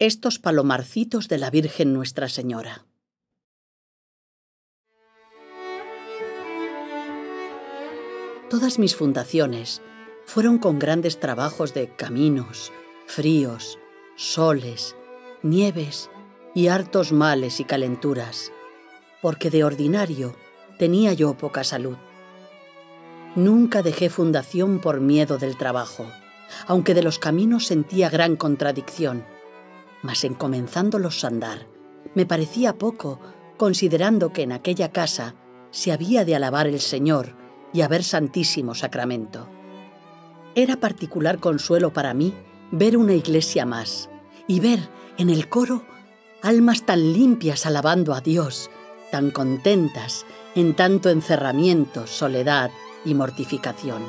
estos palomarcitos de la Virgen Nuestra Señora. Todas mis fundaciones fueron con grandes trabajos de caminos, fríos, soles, nieves y hartos males y calenturas, porque de ordinario tenía yo poca salud. Nunca dejé fundación por miedo del trabajo, aunque de los caminos sentía gran contradicción mas en comenzándolos a andar, me parecía poco, considerando que en aquella casa se había de alabar el Señor y haber santísimo sacramento. Era particular consuelo para mí ver una iglesia más y ver en el coro almas tan limpias alabando a Dios, tan contentas en tanto encerramiento, soledad y mortificación.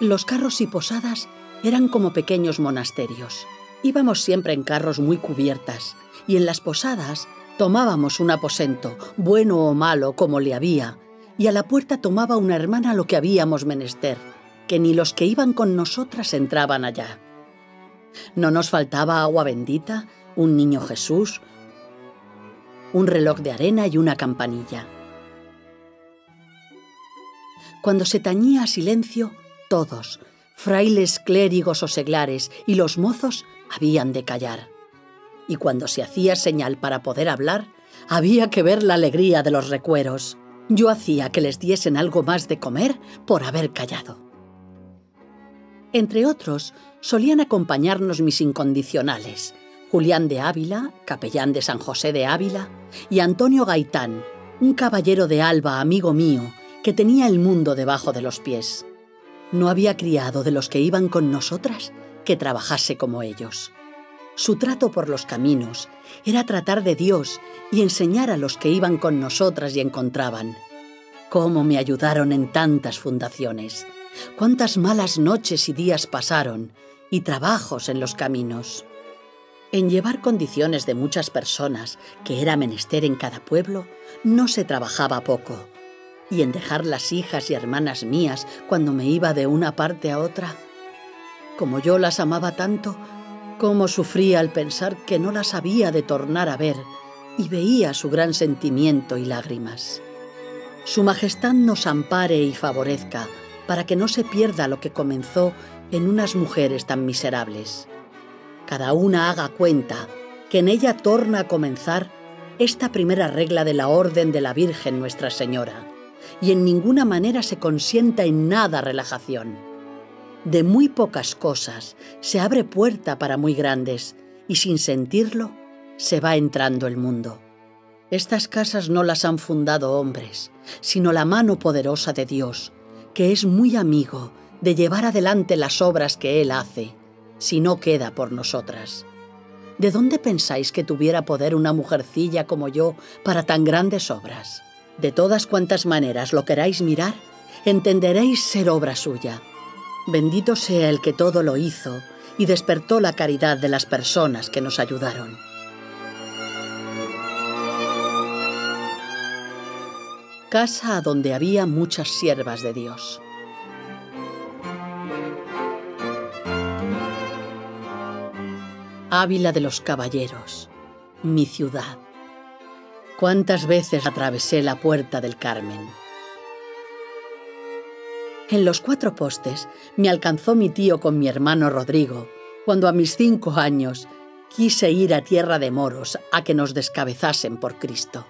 Los carros y posadas eran como pequeños monasterios. Íbamos siempre en carros muy cubiertas y en las posadas tomábamos un aposento, bueno o malo como le había, y a la puerta tomaba una hermana lo que habíamos menester, que ni los que iban con nosotras entraban allá. No nos faltaba agua bendita, un niño Jesús, un reloj de arena y una campanilla. Cuando se tañía silencio, todos, frailes, clérigos o seglares y los mozos habían de callar. Y cuando se hacía señal para poder hablar, había que ver la alegría de los recueros. Yo hacía que les diesen algo más de comer por haber callado. Entre otros, solían acompañarnos mis incondicionales, Julián de Ávila, capellán de San José de Ávila, y Antonio Gaitán, un caballero de Alba, amigo mío, que tenía el mundo debajo de los pies. No había criado de los que iban con nosotras que trabajase como ellos. Su trato por los caminos era tratar de Dios y enseñar a los que iban con nosotras y encontraban. Cómo me ayudaron en tantas fundaciones, cuántas malas noches y días pasaron y trabajos en los caminos. En llevar condiciones de muchas personas que era menester en cada pueblo, no se trabajaba poco. Y en dejar las hijas y hermanas mías cuando me iba de una parte a otra, como yo las amaba tanto, cómo sufría al pensar que no las había de tornar a ver y veía su gran sentimiento y lágrimas. Su Majestad nos ampare y favorezca para que no se pierda lo que comenzó en unas mujeres tan miserables. Cada una haga cuenta que en ella torna a comenzar esta primera regla de la Orden de la Virgen Nuestra Señora, y en ninguna manera se consienta en nada relajación de muy pocas cosas se abre puerta para muy grandes y sin sentirlo se va entrando el mundo. Estas casas no las han fundado hombres, sino la mano poderosa de Dios, que es muy amigo de llevar adelante las obras que Él hace, si no queda por nosotras. ¿De dónde pensáis que tuviera poder una mujercilla como yo para tan grandes obras? De todas cuantas maneras lo queráis mirar, entenderéis ser obra suya Bendito sea el que todo lo hizo y despertó la caridad de las personas que nos ayudaron. Casa a donde había muchas siervas de Dios. Ávila de los Caballeros, mi ciudad. ¿Cuántas veces atravesé la puerta del Carmen? En los cuatro postes me alcanzó mi tío con mi hermano Rodrigo, cuando a mis cinco años quise ir a tierra de moros a que nos descabezasen por Cristo.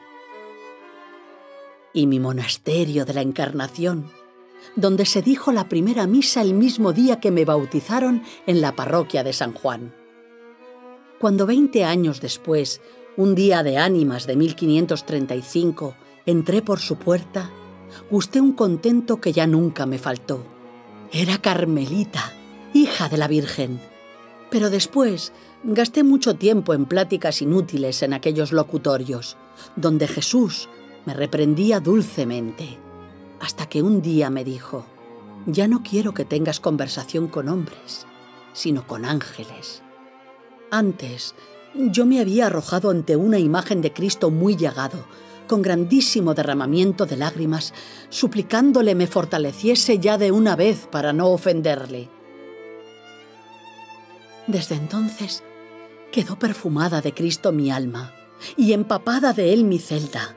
Y mi monasterio de la Encarnación, donde se dijo la primera misa el mismo día que me bautizaron en la parroquia de San Juan. Cuando veinte años después, un día de ánimas de 1535, entré por su puerta, gusté un contento que ya nunca me faltó. Era Carmelita, hija de la Virgen. Pero después gasté mucho tiempo en pláticas inútiles en aquellos locutorios, donde Jesús me reprendía dulcemente, hasta que un día me dijo, ya no quiero que tengas conversación con hombres, sino con ángeles. Antes, yo me había arrojado ante una imagen de Cristo muy llagado, con grandísimo derramamiento de lágrimas, suplicándole me fortaleciese ya de una vez para no ofenderle. Desde entonces Quedó perfumada de Cristo mi alma y empapada de él mi celda.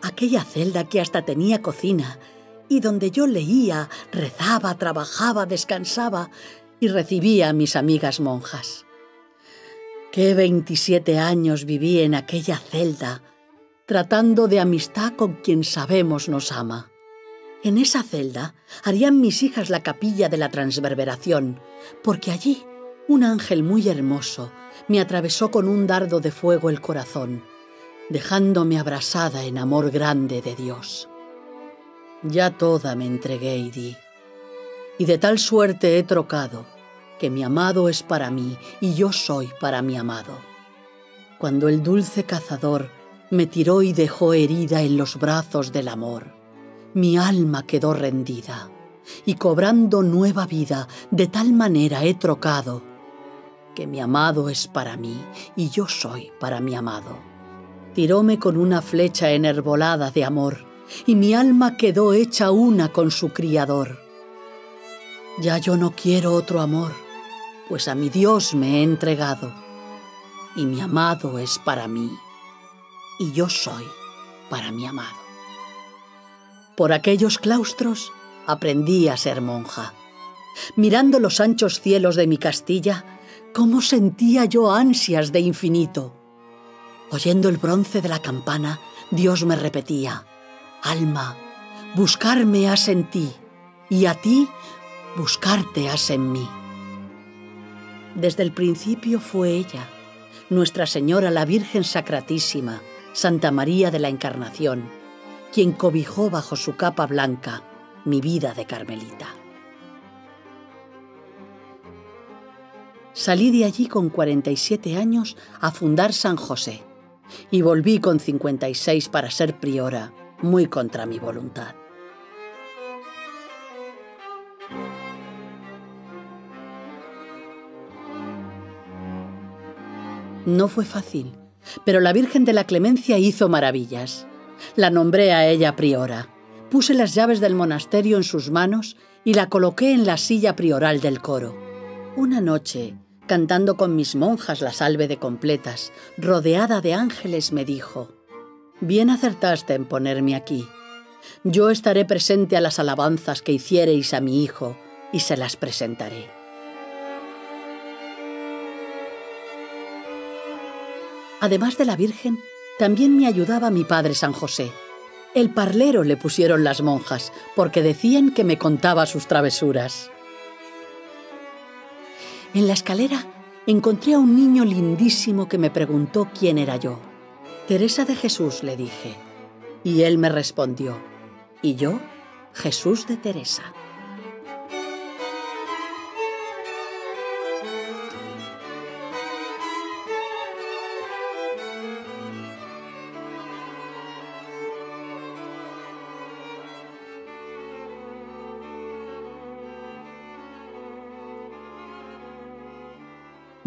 Aquella celda que hasta tenía cocina y donde yo leía, rezaba, trabajaba, descansaba y recibía a mis amigas monjas. Qué 27 años viví en aquella celda, tratando de amistad con quien sabemos nos ama. En esa celda harían mis hijas la capilla de la transverberación, porque allí un ángel muy hermoso me atravesó con un dardo de fuego el corazón, dejándome abrasada en amor grande de Dios. Ya toda me entregué y di, y de tal suerte he trocado que mi amado es para mí y yo soy para mi amado. Cuando el dulce cazador me tiró y dejó herida en los brazos del amor, mi alma quedó rendida, y cobrando nueva vida, de tal manera he trocado que mi amado es para mí y yo soy para mi amado. Tiróme con una flecha enervolada de amor y mi alma quedó hecha una con su criador. Ya yo no quiero otro amor, pues a mi Dios me he entregado y mi amado es para mí y yo soy para mi amado. Por aquellos claustros aprendí a ser monja. Mirando los anchos cielos de mi Castilla, cómo sentía yo ansias de infinito. Oyendo el bronce de la campana, Dios me repetía, Alma, buscarme has en ti, y a ti buscarte has en mí. Desde el principio fue ella, Nuestra Señora la Virgen Sacratísima, Santa María de la Encarnación, quien cobijó bajo su capa blanca mi vida de Carmelita. Salí de allí con 47 años a fundar San José y volví con 56 para ser priora, muy contra mi voluntad. No fue fácil, pero la Virgen de la Clemencia hizo maravillas. La nombré a ella priora, puse las llaves del monasterio en sus manos y la coloqué en la silla prioral del coro. Una noche, cantando con mis monjas la salve de completas, rodeada de ángeles, me dijo, Bien acertaste en ponerme aquí. Yo estaré presente a las alabanzas que hiciereis a mi hijo y se las presentaré. Además de la Virgen, también me ayudaba mi padre San José. El parlero le pusieron las monjas porque decían que me contaba sus travesuras. En la escalera encontré a un niño lindísimo que me preguntó quién era yo. Teresa de Jesús, le dije. Y él me respondió, ¿y yo? Jesús de Teresa.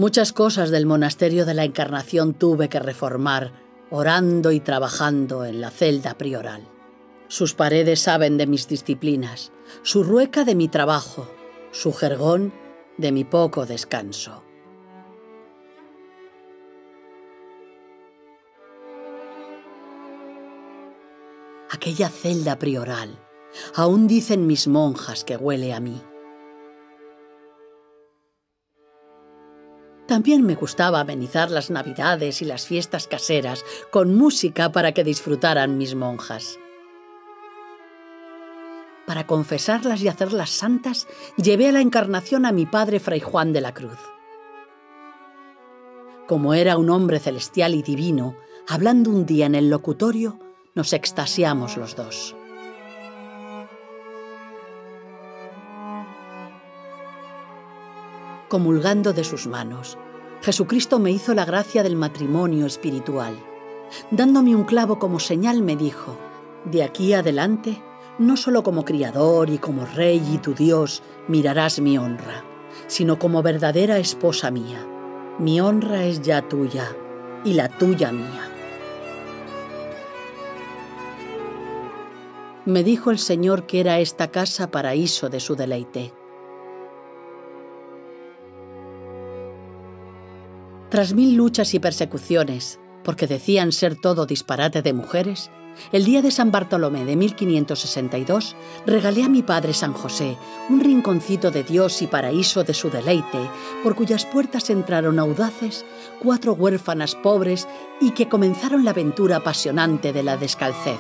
Muchas cosas del monasterio de la Encarnación tuve que reformar, orando y trabajando en la celda prioral. Sus paredes saben de mis disciplinas, su rueca de mi trabajo, su jergón de mi poco descanso. Aquella celda prioral, aún dicen mis monjas que huele a mí. También me gustaba amenizar las navidades y las fiestas caseras con música para que disfrutaran mis monjas. Para confesarlas y hacerlas santas, llevé a la encarnación a mi padre Fray Juan de la Cruz. Como era un hombre celestial y divino, hablando un día en el locutorio, nos extasiamos los dos. Comulgando de sus manos. Jesucristo me hizo la gracia del matrimonio espiritual. Dándome un clavo como señal me dijo, de aquí adelante, no solo como criador y como rey y tu Dios mirarás mi honra, sino como verdadera esposa mía. Mi honra es ya tuya y la tuya mía. Me dijo el Señor que era esta casa paraíso de su deleite Tras mil luchas y persecuciones, porque decían ser todo disparate de mujeres, el día de San Bartolomé de 1562 regalé a mi padre San José un rinconcito de Dios y paraíso de su deleite, por cuyas puertas entraron audaces cuatro huérfanas pobres y que comenzaron la aventura apasionante de la descalcez.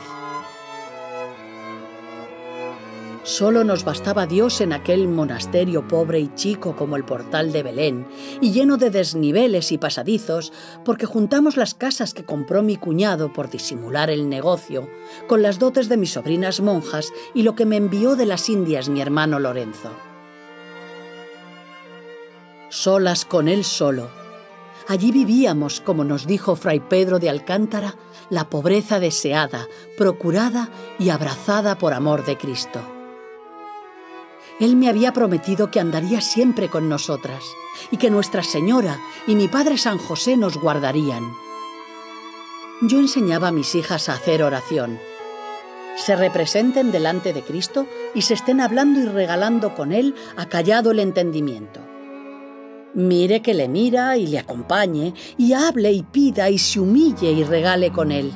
Solo nos bastaba Dios en aquel monasterio pobre y chico como el portal de Belén, y lleno de desniveles y pasadizos, porque juntamos las casas que compró mi cuñado por disimular el negocio, con las dotes de mis sobrinas monjas y lo que me envió de las Indias mi hermano Lorenzo. Solas con él solo. Allí vivíamos, como nos dijo Fray Pedro de Alcántara, la pobreza deseada, procurada y abrazada por amor de Cristo. Él me había prometido que andaría siempre con nosotras y que Nuestra Señora y mi Padre San José nos guardarían. Yo enseñaba a mis hijas a hacer oración. Se representen delante de Cristo y se estén hablando y regalando con Él acallado el entendimiento. Mire que le mira y le acompañe, y hable y pida y se humille y regale con Él.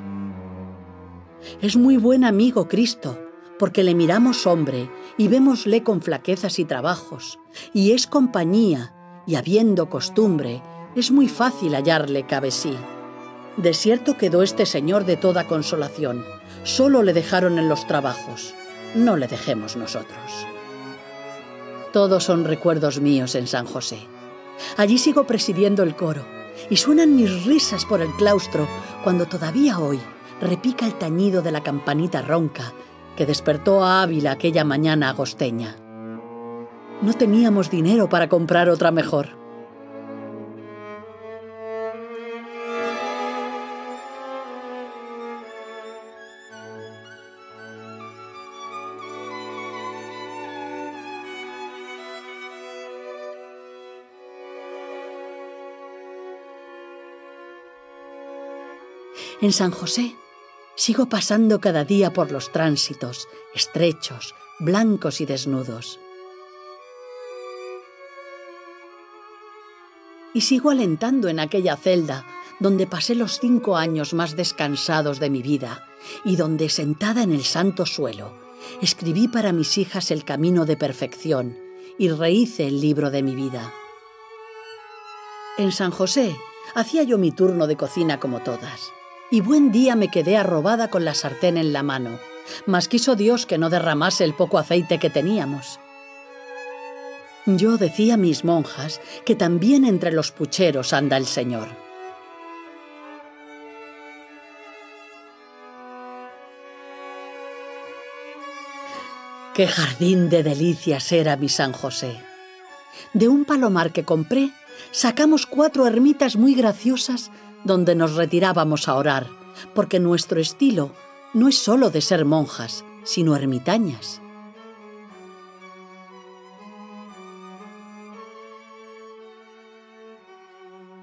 Es muy buen amigo Cristo, porque le miramos hombre y vémosle con flaquezas y trabajos, y es compañía, y habiendo costumbre, es muy fácil hallarle cabe sí. Desierto quedó este señor de toda consolación, solo le dejaron en los trabajos, no le dejemos nosotros. Todos son recuerdos míos en San José. Allí sigo presidiendo el coro, y suenan mis risas por el claustro cuando todavía hoy repica el tañido de la campanita ronca que despertó a Ávila aquella mañana agosteña. No teníamos dinero para comprar otra mejor. En San José sigo pasando cada día por los tránsitos, estrechos, blancos y desnudos. Y sigo alentando en aquella celda donde pasé los cinco años más descansados de mi vida y donde, sentada en el santo suelo, escribí para mis hijas el camino de perfección y rehice el libro de mi vida. En San José hacía yo mi turno de cocina como todas y buen día me quedé arrobada con la sartén en la mano, mas quiso Dios que no derramase el poco aceite que teníamos. Yo decía a mis monjas que también entre los pucheros anda el Señor. Qué jardín de delicias era mi San José. De un palomar que compré, sacamos cuatro ermitas muy graciosas donde nos retirábamos a orar, porque nuestro estilo no es solo de ser monjas, sino ermitañas.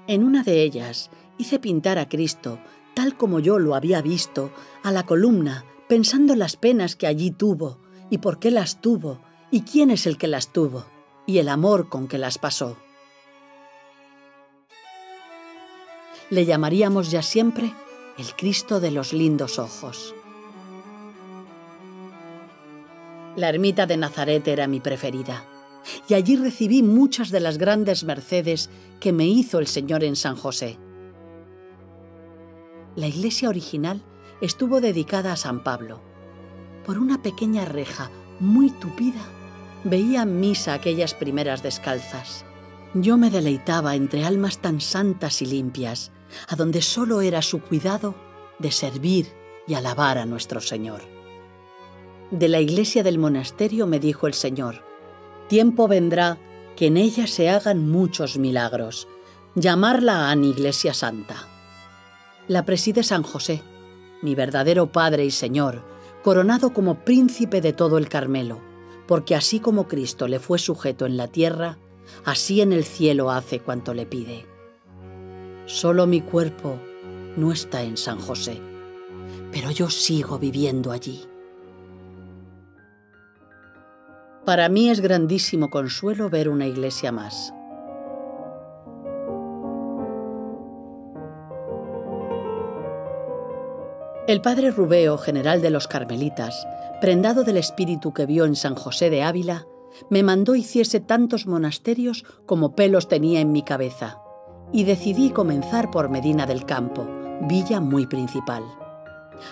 En una de ellas hice pintar a Cristo, tal como yo lo había visto, a la columna, pensando las penas que allí tuvo, y por qué las tuvo, y quién es el que las tuvo, y el amor con que las pasó. Le llamaríamos ya siempre el Cristo de los lindos ojos. La ermita de Nazaret era mi preferida, y allí recibí muchas de las grandes mercedes que me hizo el Señor en San José. La iglesia original estuvo dedicada a San Pablo. Por una pequeña reja muy tupida veía misa aquellas primeras descalzas. Yo me deleitaba entre almas tan santas y limpias, a donde solo era su cuidado de servir y alabar a nuestro Señor. De la iglesia del monasterio me dijo el Señor, tiempo vendrá que en ella se hagan muchos milagros, llamarla a Iglesia Santa. La preside San José, mi verdadero Padre y Señor, coronado como príncipe de todo el Carmelo, porque así como Cristo le fue sujeto en la tierra, así en el cielo hace cuanto le pide. Solo mi cuerpo no está en San José, pero yo sigo viviendo allí. Para mí es grandísimo consuelo ver una iglesia más. El padre Rubeo, general de los Carmelitas, prendado del espíritu que vio en San José de Ávila, me mandó hiciese tantos monasterios como pelos tenía en mi cabeza y decidí comenzar por Medina del Campo, villa muy principal.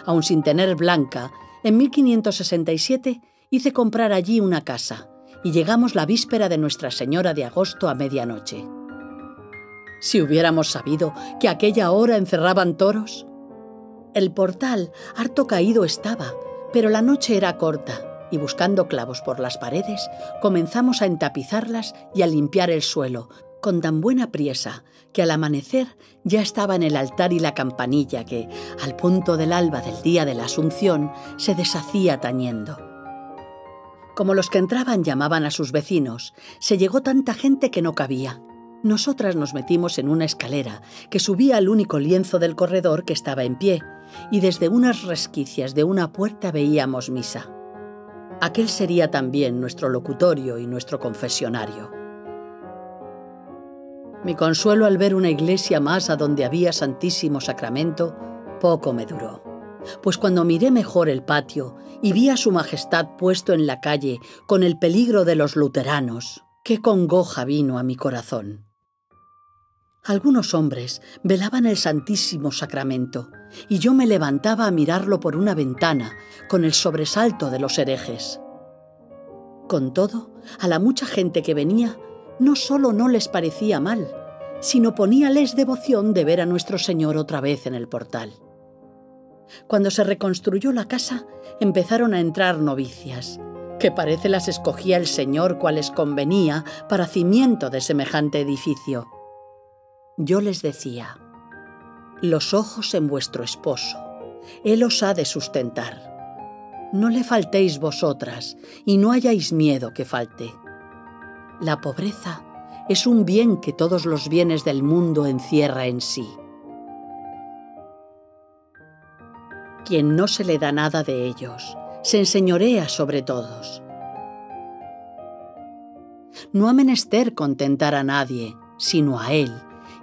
Aun sin tener blanca, en 1567 hice comprar allí una casa, y llegamos la víspera de Nuestra Señora de Agosto a medianoche. Si hubiéramos sabido que aquella hora encerraban toros. El portal harto caído estaba, pero la noche era corta y buscando clavos por las paredes comenzamos a entapizarlas y a limpiar el suelo con tan buena priesa que al amanecer ya estaba en el altar y la campanilla que, al punto del alba del día de la Asunción, se deshacía tañendo. Como los que entraban llamaban a sus vecinos, se llegó tanta gente que no cabía. Nosotras nos metimos en una escalera que subía al único lienzo del corredor que estaba en pie, y desde unas resquicias de una puerta veíamos misa. Aquel sería también nuestro locutorio y nuestro confesionario. Mi consuelo al ver una iglesia más a donde había Santísimo Sacramento poco me duró, pues cuando miré mejor el patio y vi a Su Majestad puesto en la calle con el peligro de los luteranos, qué congoja vino a mi corazón. Algunos hombres velaban el Santísimo Sacramento y yo me levantaba a mirarlo por una ventana con el sobresalto de los herejes. Con todo, a la mucha gente que venía, no solo no les parecía mal, sino poníales devoción de ver a nuestro Señor otra vez en el portal. Cuando se reconstruyó la casa, empezaron a entrar novicias, que parece las escogía el Señor cuales convenía para cimiento de semejante edificio yo les decía, los ojos en vuestro esposo, Él os ha de sustentar. No le faltéis vosotras y no hayáis miedo que falte. La pobreza es un bien que todos los bienes del mundo encierra en sí. Quien no se le da nada de ellos, se enseñorea sobre todos. No ha menester contentar a nadie, sino a Él,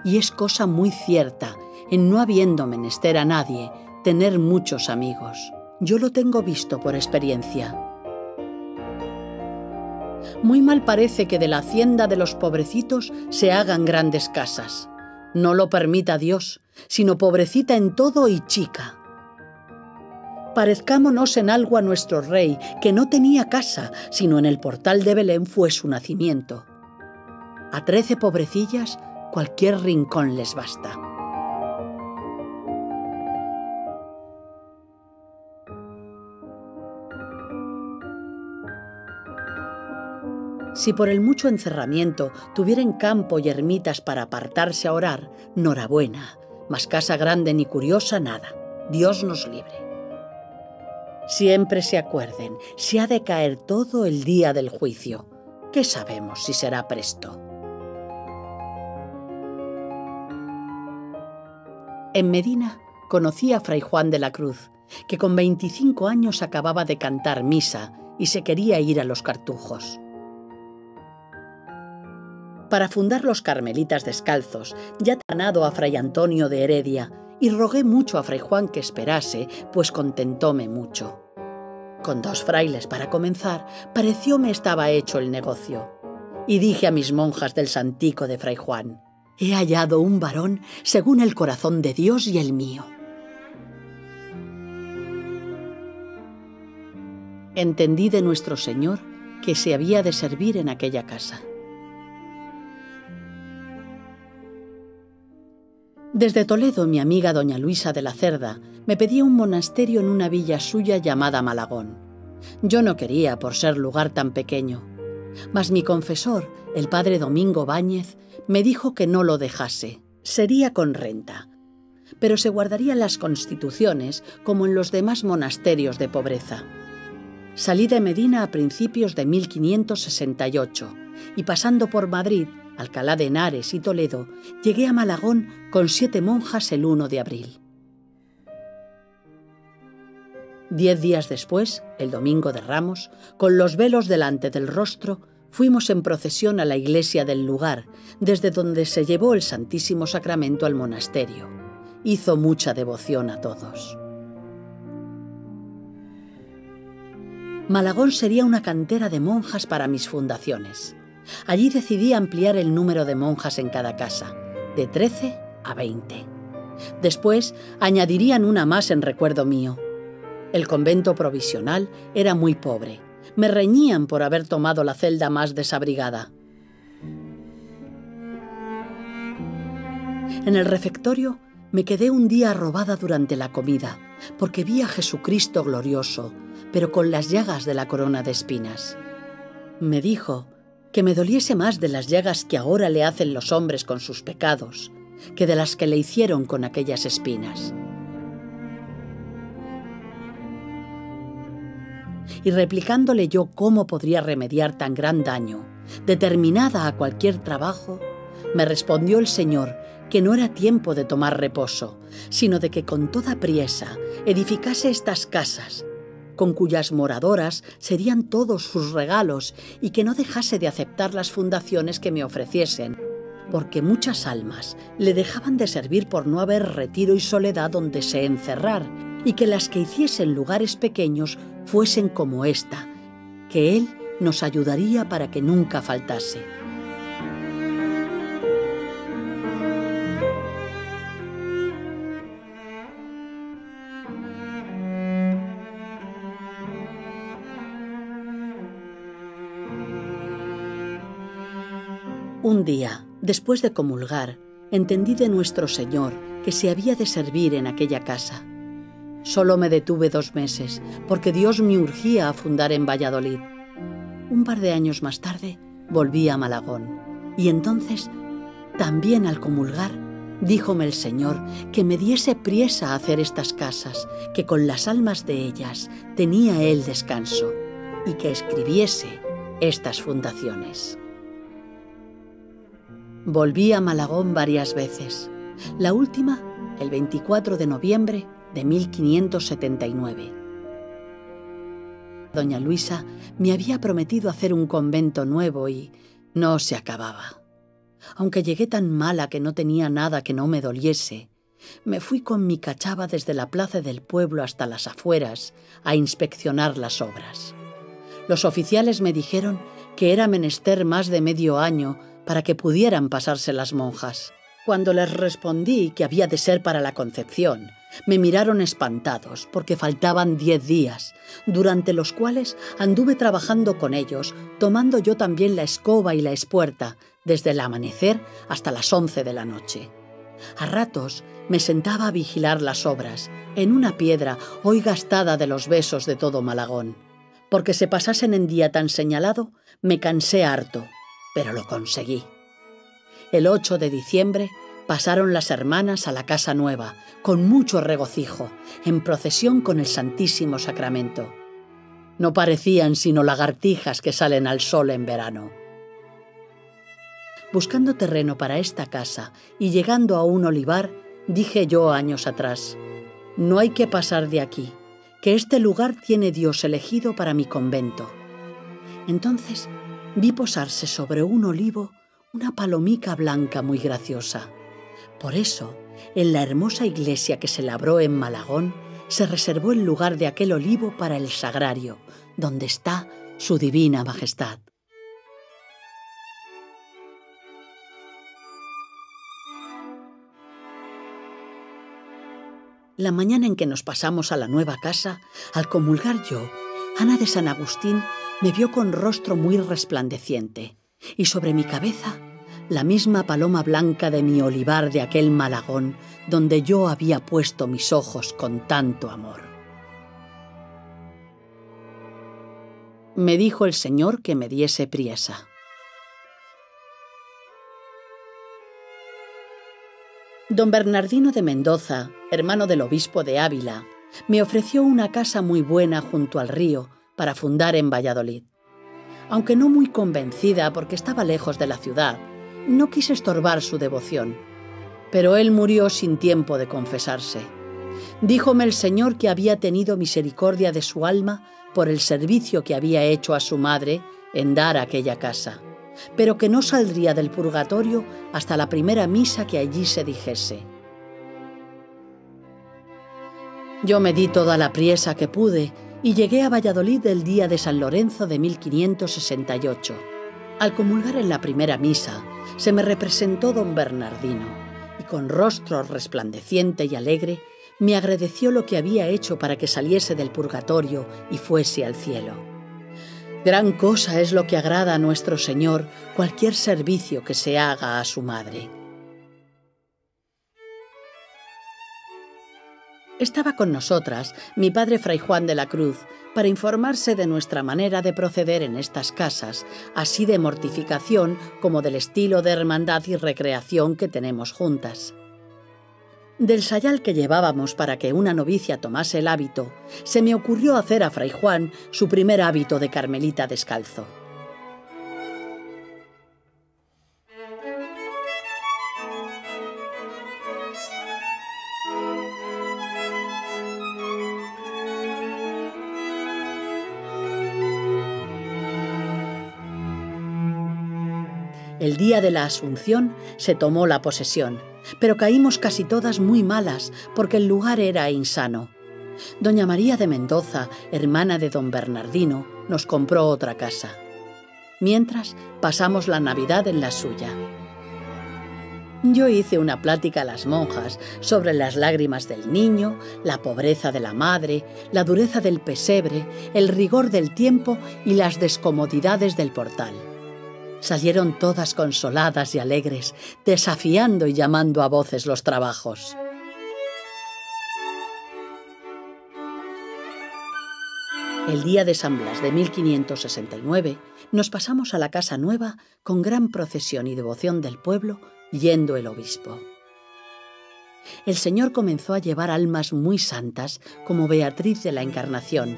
y es cosa muy cierta, en no habiendo menester a nadie, tener muchos amigos. Yo lo tengo visto por experiencia. Muy mal parece que de la hacienda de los pobrecitos se hagan grandes casas. No lo permita Dios, sino pobrecita en todo y chica. Parezcámonos en algo a nuestro rey, que no tenía casa, sino en el portal de Belén fue su nacimiento. A trece pobrecillas cualquier rincón les basta. Si por el mucho encerramiento tuvieren campo y ermitas para apartarse a orar, norabuena, más casa grande ni curiosa, nada. Dios nos libre. Siempre se acuerden, se ha de caer todo el día del juicio. ¿Qué sabemos si será presto? En Medina conocí a Fray Juan de la Cruz, que con 25 años acababa de cantar misa y se quería ir a los cartujos. Para fundar los Carmelitas Descalzos, ya tanado a Fray Antonio de Heredia, y rogué mucho a Fray Juan que esperase, pues contentóme mucho. Con dos frailes para comenzar, parecióme estaba hecho el negocio. Y dije a mis monjas del Santico de Fray Juan, he hallado un varón según el corazón de Dios y el mío. Entendí de nuestro Señor que se había de servir en aquella casa. Desde Toledo, mi amiga doña Luisa de la Cerda me pedía un monasterio en una villa suya llamada Malagón. Yo no quería por ser lugar tan pequeño, mas mi confesor, el padre Domingo Báñez, me dijo que no lo dejase. Sería con renta, pero se guardarían las constituciones como en los demás monasterios de pobreza. Salí de Medina a principios de 1568 y pasando por Madrid, Alcalá de Henares y Toledo, llegué a Malagón con siete monjas el 1 de abril. Diez días después, el domingo de Ramos, con los velos delante del rostro, fuimos en procesión a la iglesia del lugar, desde donde se llevó el Santísimo Sacramento al monasterio. Hizo mucha devoción a todos. Malagón sería una cantera de monjas para mis fundaciones. Allí decidí ampliar el número de monjas en cada casa, de 13 a 20. Después añadirían una más en recuerdo mío. El convento provisional era muy pobre. Me reñían por haber tomado la celda más desabrigada. En el refectorio me quedé un día robada durante la comida, porque vi a Jesucristo glorioso, pero con las llagas de la corona de espinas. Me dijo que me doliese más de las llagas que ahora le hacen los hombres con sus pecados, que de las que le hicieron con aquellas espinas. Y replicándole yo cómo podría remediar tan gran daño, determinada a cualquier trabajo, me respondió el Señor que no era tiempo de tomar reposo, sino de que con toda priesa edificase estas casas, con cuyas moradoras serían todos sus regalos, y que no dejase de aceptar las fundaciones que me ofreciesen, porque muchas almas le dejaban de servir por no haber retiro y soledad donde se encerrar, y que las que hiciesen lugares pequeños fuesen como esta, que Él nos ayudaría para que nunca faltase. Un día, después de comulgar, entendí de nuestro Señor que se había de servir en aquella casa. Solo me detuve dos meses, porque Dios me urgía a fundar en Valladolid. Un par de años más tarde, volví a Malagón. Y entonces, también al comulgar, díjome el Señor que me diese priesa a hacer estas casas, que con las almas de ellas tenía Él descanso, y que escribiese estas fundaciones. Volví a Malagón varias veces. La última, el 24 de noviembre de 1579. Doña Luisa me había prometido hacer un convento nuevo y no se acababa. Aunque llegué tan mala que no tenía nada que no me doliese, me fui con mi cachava desde la plaza del pueblo hasta las afueras a inspeccionar las obras. Los oficiales me dijeron que era menester más de medio año para que pudieran pasarse las monjas. Cuando les respondí que había de ser para la Concepción, me miraron espantados porque faltaban diez días, durante los cuales anduve trabajando con ellos, tomando yo también la escoba y la espuerta, desde el amanecer hasta las once de la noche. A ratos me sentaba a vigilar las obras, en una piedra hoy gastada de los besos de todo Malagón. Porque se pasasen en día tan señalado, me cansé harto pero lo conseguí. El 8 de diciembre pasaron las hermanas a la casa nueva, con mucho regocijo, en procesión con el Santísimo Sacramento. No parecían sino lagartijas que salen al sol en verano. Buscando terreno para esta casa y llegando a un olivar, dije yo años atrás, no hay que pasar de aquí, que este lugar tiene Dios elegido para mi convento. Entonces vi posarse sobre un olivo una palomica blanca muy graciosa. Por eso, en la hermosa iglesia que se labró en Malagón, se reservó el lugar de aquel olivo para el sagrario, donde está su divina majestad. La mañana en que nos pasamos a la nueva casa, al comulgar yo, Ana de San Agustín me vio con rostro muy resplandeciente y sobre mi cabeza la misma paloma blanca de mi olivar de aquel Malagón donde yo había puesto mis ojos con tanto amor. Me dijo el Señor que me diese priesa. Don Bernardino de Mendoza, hermano del obispo de Ávila, me ofreció una casa muy buena junto al río, para fundar en Valladolid. Aunque no muy convencida porque estaba lejos de la ciudad, no quise estorbar su devoción. Pero él murió sin tiempo de confesarse. Díjome el Señor que había tenido misericordia de su alma por el servicio que había hecho a su madre en dar aquella casa, pero que no saldría del purgatorio hasta la primera misa que allí se dijese. Yo me di toda la priesa que pude y llegué a Valladolid el día de San Lorenzo de 1568. Al comulgar en la primera misa, se me representó don Bernardino, y con rostro resplandeciente y alegre, me agradeció lo que había hecho para que saliese del purgatorio y fuese al cielo. Gran cosa es lo que agrada a nuestro Señor cualquier servicio que se haga a su madre. Estaba con nosotras mi padre Fray Juan de la Cruz para informarse de nuestra manera de proceder en estas casas, así de mortificación como del estilo de hermandad y recreación que tenemos juntas. Del sayal que llevábamos para que una novicia tomase el hábito, se me ocurrió hacer a Fray Juan su primer hábito de carmelita descalzo. El día de la Asunción se tomó la posesión, pero caímos casi todas muy malas porque el lugar era insano. Doña María de Mendoza, hermana de don Bernardino, nos compró otra casa. Mientras pasamos la Navidad en la suya. Yo hice una plática a las monjas sobre las lágrimas del niño, la pobreza de la madre, la dureza del pesebre, el rigor del tiempo y las descomodidades del portal. Salieron todas consoladas y alegres, desafiando y llamando a voces los trabajos. El día de San Blas de 1569 nos pasamos a la casa nueva con gran procesión y devoción del pueblo, yendo el obispo. El Señor comenzó a llevar almas muy santas como Beatriz de la Encarnación,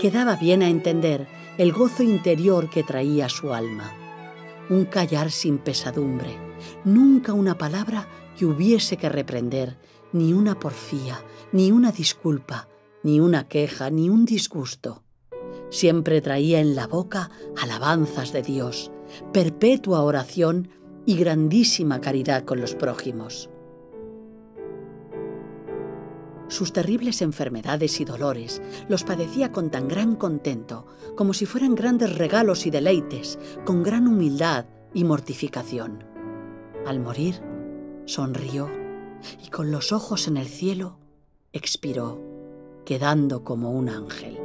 que daba bien a entender el gozo interior que traía su alma un callar sin pesadumbre, nunca una palabra que hubiese que reprender, ni una porfía, ni una disculpa, ni una queja, ni un disgusto. Siempre traía en la boca alabanzas de Dios, perpetua oración y grandísima caridad con los prójimos. Sus terribles enfermedades y dolores los padecía con tan gran contento, como si fueran grandes regalos y deleites, con gran humildad y mortificación. Al morir, sonrió y con los ojos en el cielo, expiró, quedando como un ángel.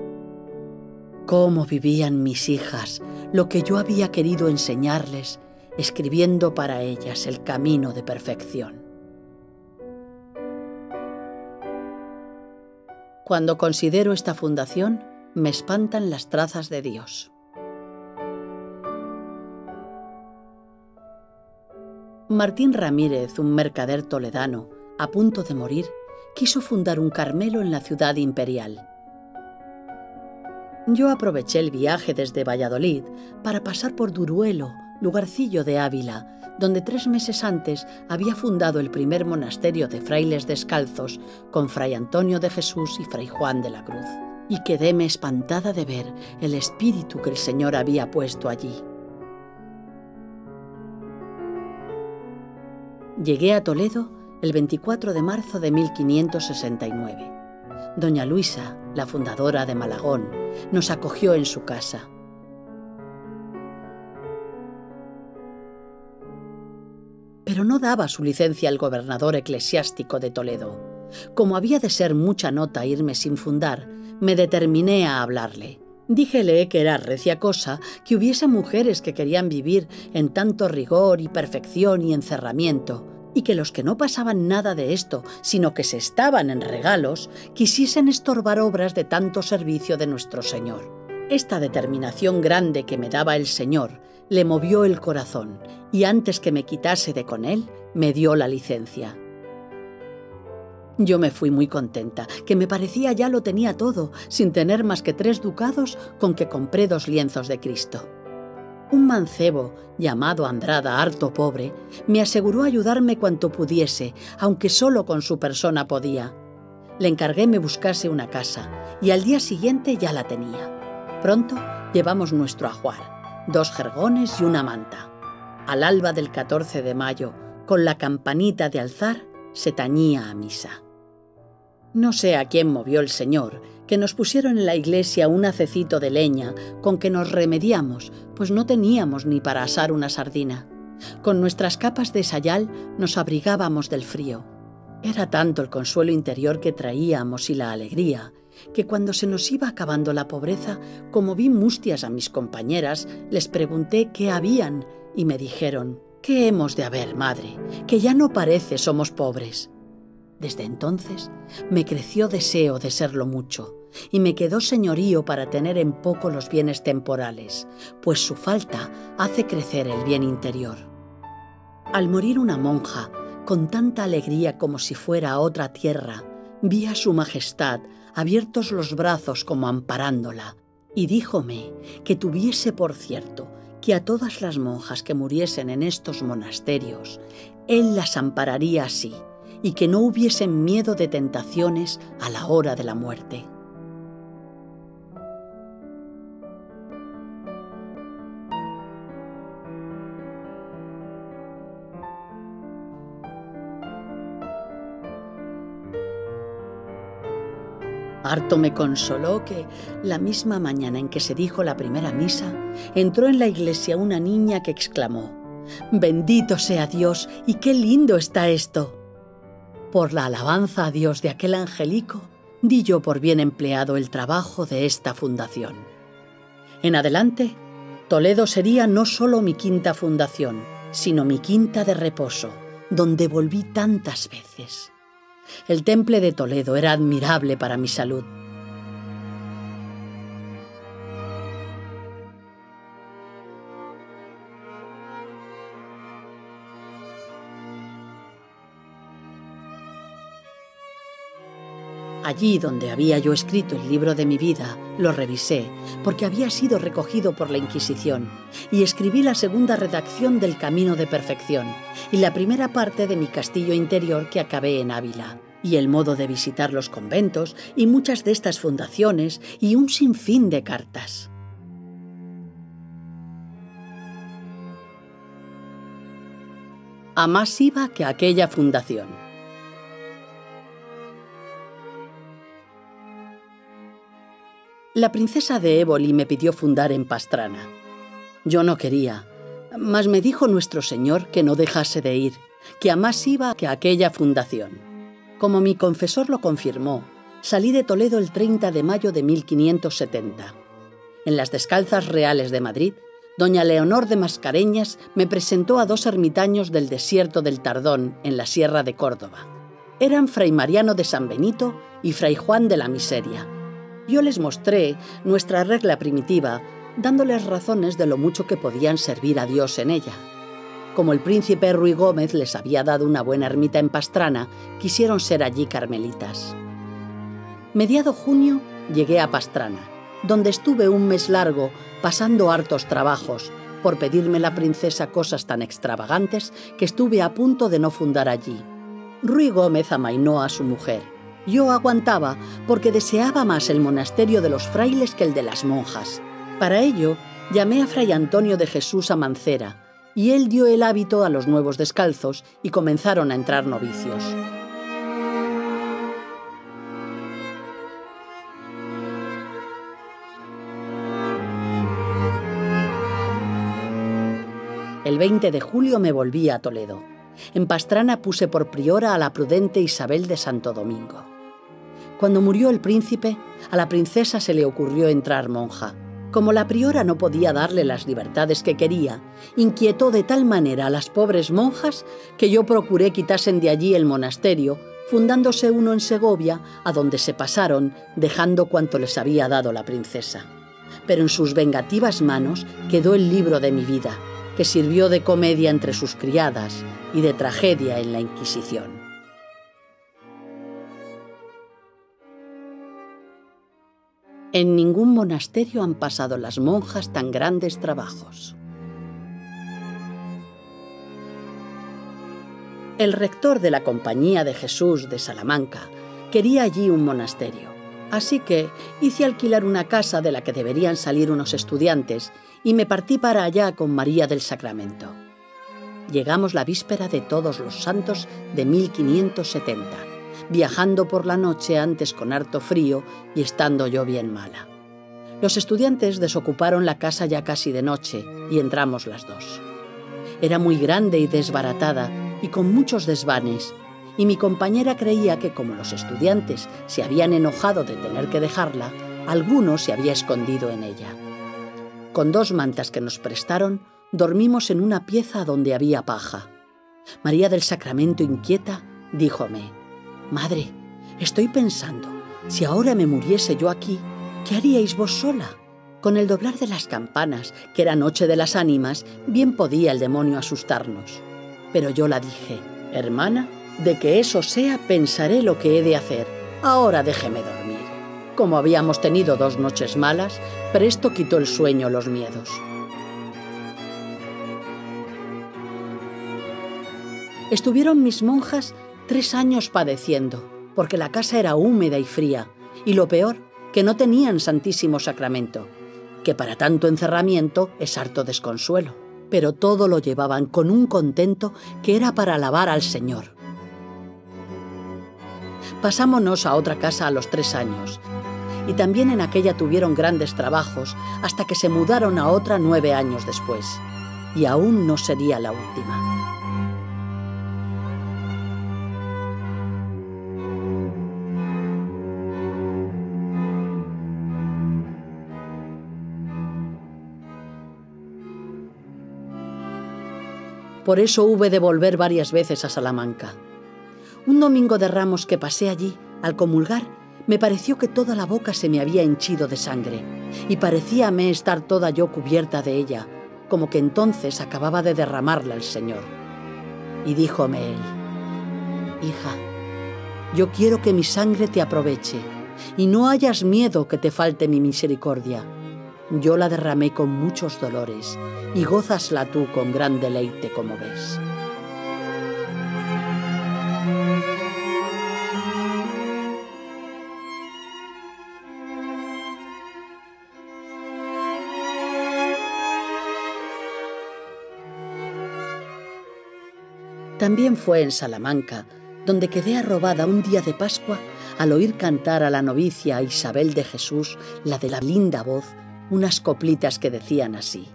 Cómo vivían mis hijas lo que yo había querido enseñarles, escribiendo para ellas el camino de perfección. Cuando considero esta fundación, me espantan las trazas de Dios. Martín Ramírez, un mercader toledano, a punto de morir, quiso fundar un Carmelo en la ciudad imperial. Yo aproveché el viaje desde Valladolid para pasar por Duruelo, lugarcillo de Ávila, donde tres meses antes había fundado el primer monasterio de frailes descalzos con Fray Antonio de Jesús y Fray Juan de la Cruz, y quedéme espantada de ver el espíritu que el Señor había puesto allí. Llegué a Toledo el 24 de marzo de 1569. Doña Luisa, la fundadora de Malagón, nos acogió en su casa. Pero no daba su licencia al gobernador eclesiástico de Toledo. Como había de ser mucha nota irme sin fundar, me determiné a hablarle. Díjele que era recia cosa que hubiese mujeres que querían vivir en tanto rigor y perfección y encerramiento, y que los que no pasaban nada de esto, sino que se estaban en regalos, quisiesen estorbar obras de tanto servicio de nuestro Señor. Esta determinación grande que me daba el Señor le movió el corazón y antes que me quitase de con él, me dio la licencia. Yo me fui muy contenta, que me parecía ya lo tenía todo, sin tener más que tres ducados con que compré dos lienzos de Cristo. Un mancebo, llamado Andrada, harto pobre, me aseguró ayudarme cuanto pudiese, aunque solo con su persona podía. Le encargué me buscase una casa, y al día siguiente ya la tenía. Pronto llevamos nuestro ajuar dos jergones y una manta. Al alba del 14 de mayo, con la campanita de alzar, se tañía a misa. No sé a quién movió el Señor, que nos pusieron en la iglesia un hacecito de leña con que nos remediamos, pues no teníamos ni para asar una sardina. Con nuestras capas de sayal nos abrigábamos del frío. Era tanto el consuelo interior que traíamos y la alegría, que cuando se nos iba acabando la pobreza, como vi mustias a mis compañeras, les pregunté qué habían y me dijeron, ¿qué hemos de haber, madre? Que ya no parece somos pobres. Desde entonces me creció deseo de serlo mucho y me quedó señorío para tener en poco los bienes temporales, pues su falta hace crecer el bien interior. Al morir una monja, con tanta alegría como si fuera a otra tierra, vi a su majestad abiertos los brazos como amparándola, y díjome que tuviese por cierto que a todas las monjas que muriesen en estos monasterios, él las ampararía así, y que no hubiesen miedo de tentaciones a la hora de la muerte. Harto me consoló que, la misma mañana en que se dijo la primera misa, entró en la iglesia una niña que exclamó, Bendito sea Dios y qué lindo está esto. Por la alabanza a Dios de aquel angelico, di yo por bien empleado el trabajo de esta fundación. En adelante, Toledo sería no solo mi quinta fundación, sino mi quinta de reposo, donde volví tantas veces. El temple de Toledo era admirable para mi salud. Allí donde había yo escrito el libro de mi vida, lo revisé, porque había sido recogido por la Inquisición, y escribí la segunda redacción del Camino de Perfección, y la primera parte de mi castillo interior que acabé en Ávila, y el modo de visitar los conventos, y muchas de estas fundaciones, y un sinfín de cartas. A más iba que aquella fundación. La princesa de Éboli me pidió fundar en Pastrana. Yo no quería, mas me dijo nuestro señor que no dejase de ir, que a más iba que aquella fundación. Como mi confesor lo confirmó, salí de Toledo el 30 de mayo de 1570. En las Descalzas Reales de Madrid, doña Leonor de Mascareñas me presentó a dos ermitaños del desierto del Tardón, en la Sierra de Córdoba. Eran Fray Mariano de San Benito y Fray Juan de la Miseria, yo les mostré nuestra regla primitiva, dándoles razones de lo mucho que podían servir a Dios en ella. Como el príncipe Ruy Gómez les había dado una buena ermita en Pastrana, quisieron ser allí carmelitas. Mediado junio llegué a Pastrana, donde estuve un mes largo pasando hartos trabajos, por pedirme la princesa cosas tan extravagantes que estuve a punto de no fundar allí. Ruy Gómez amainó a su mujer yo aguantaba porque deseaba más el monasterio de los frailes que el de las monjas. Para ello, llamé a Fray Antonio de Jesús a Mancera, y él dio el hábito a los nuevos descalzos y comenzaron a entrar novicios. El 20 de julio me volví a Toledo. En Pastrana puse por priora a la prudente Isabel de Santo Domingo. Cuando murió el príncipe, a la princesa se le ocurrió entrar monja. Como la priora no podía darle las libertades que quería, inquietó de tal manera a las pobres monjas que yo procuré quitasen de allí el monasterio, fundándose uno en Segovia, a donde se pasaron, dejando cuanto les había dado la princesa. Pero en sus vengativas manos quedó el libro de mi vida, que sirvió de comedia entre sus criadas y de tragedia en la Inquisición. En ningún monasterio han pasado las monjas tan grandes trabajos. El rector de la Compañía de Jesús de Salamanca quería allí un monasterio, así que hice alquilar una casa de la que deberían salir unos estudiantes y me partí para allá con María del Sacramento. Llegamos la víspera de todos los santos de 1570, viajando por la noche antes con harto frío y estando yo bien mala. Los estudiantes desocuparon la casa ya casi de noche y entramos las dos. Era muy grande y desbaratada y con muchos desvanes, y mi compañera creía que como los estudiantes se habían enojado de tener que dejarla, alguno se había escondido en ella. Con dos mantas que nos prestaron, dormimos en una pieza donde había paja. María del Sacramento inquieta, díjome, Madre, estoy pensando, si ahora me muriese yo aquí, ¿qué haríais vos sola? Con el doblar de las campanas, que era noche de las ánimas, bien podía el demonio asustarnos. Pero yo la dije, hermana, de que eso sea, pensaré lo que he de hacer. Ahora déjeme dormir. Como habíamos tenido dos noches malas, presto quitó el sueño los miedos. Estuvieron mis monjas tres años padeciendo, porque la casa era húmeda y fría, y lo peor, que no tenían Santísimo Sacramento, que para tanto encerramiento es harto desconsuelo, pero todo lo llevaban con un contento que era para alabar al Señor Pasámonos a otra casa a los tres años. Y también en aquella tuvieron grandes trabajos hasta que se mudaron a otra nueve años después. Y aún no sería la última. Por eso hube de volver varias veces a Salamanca. Un domingo de ramos que pasé allí, al comulgar, me pareció que toda la boca se me había henchido de sangre, y parecíame estar toda yo cubierta de ella, como que entonces acababa de derramarla el Señor. Y díjome él, Hija, yo quiero que mi sangre te aproveche, y no hayas miedo que te falte mi misericordia. Yo la derramé con muchos dolores, y gózasla tú con gran deleite como ves. También fue en Salamanca, donde quedé arrobada un día de Pascua al oír cantar a la novicia Isabel de Jesús, la de la linda voz, unas coplitas que decían así.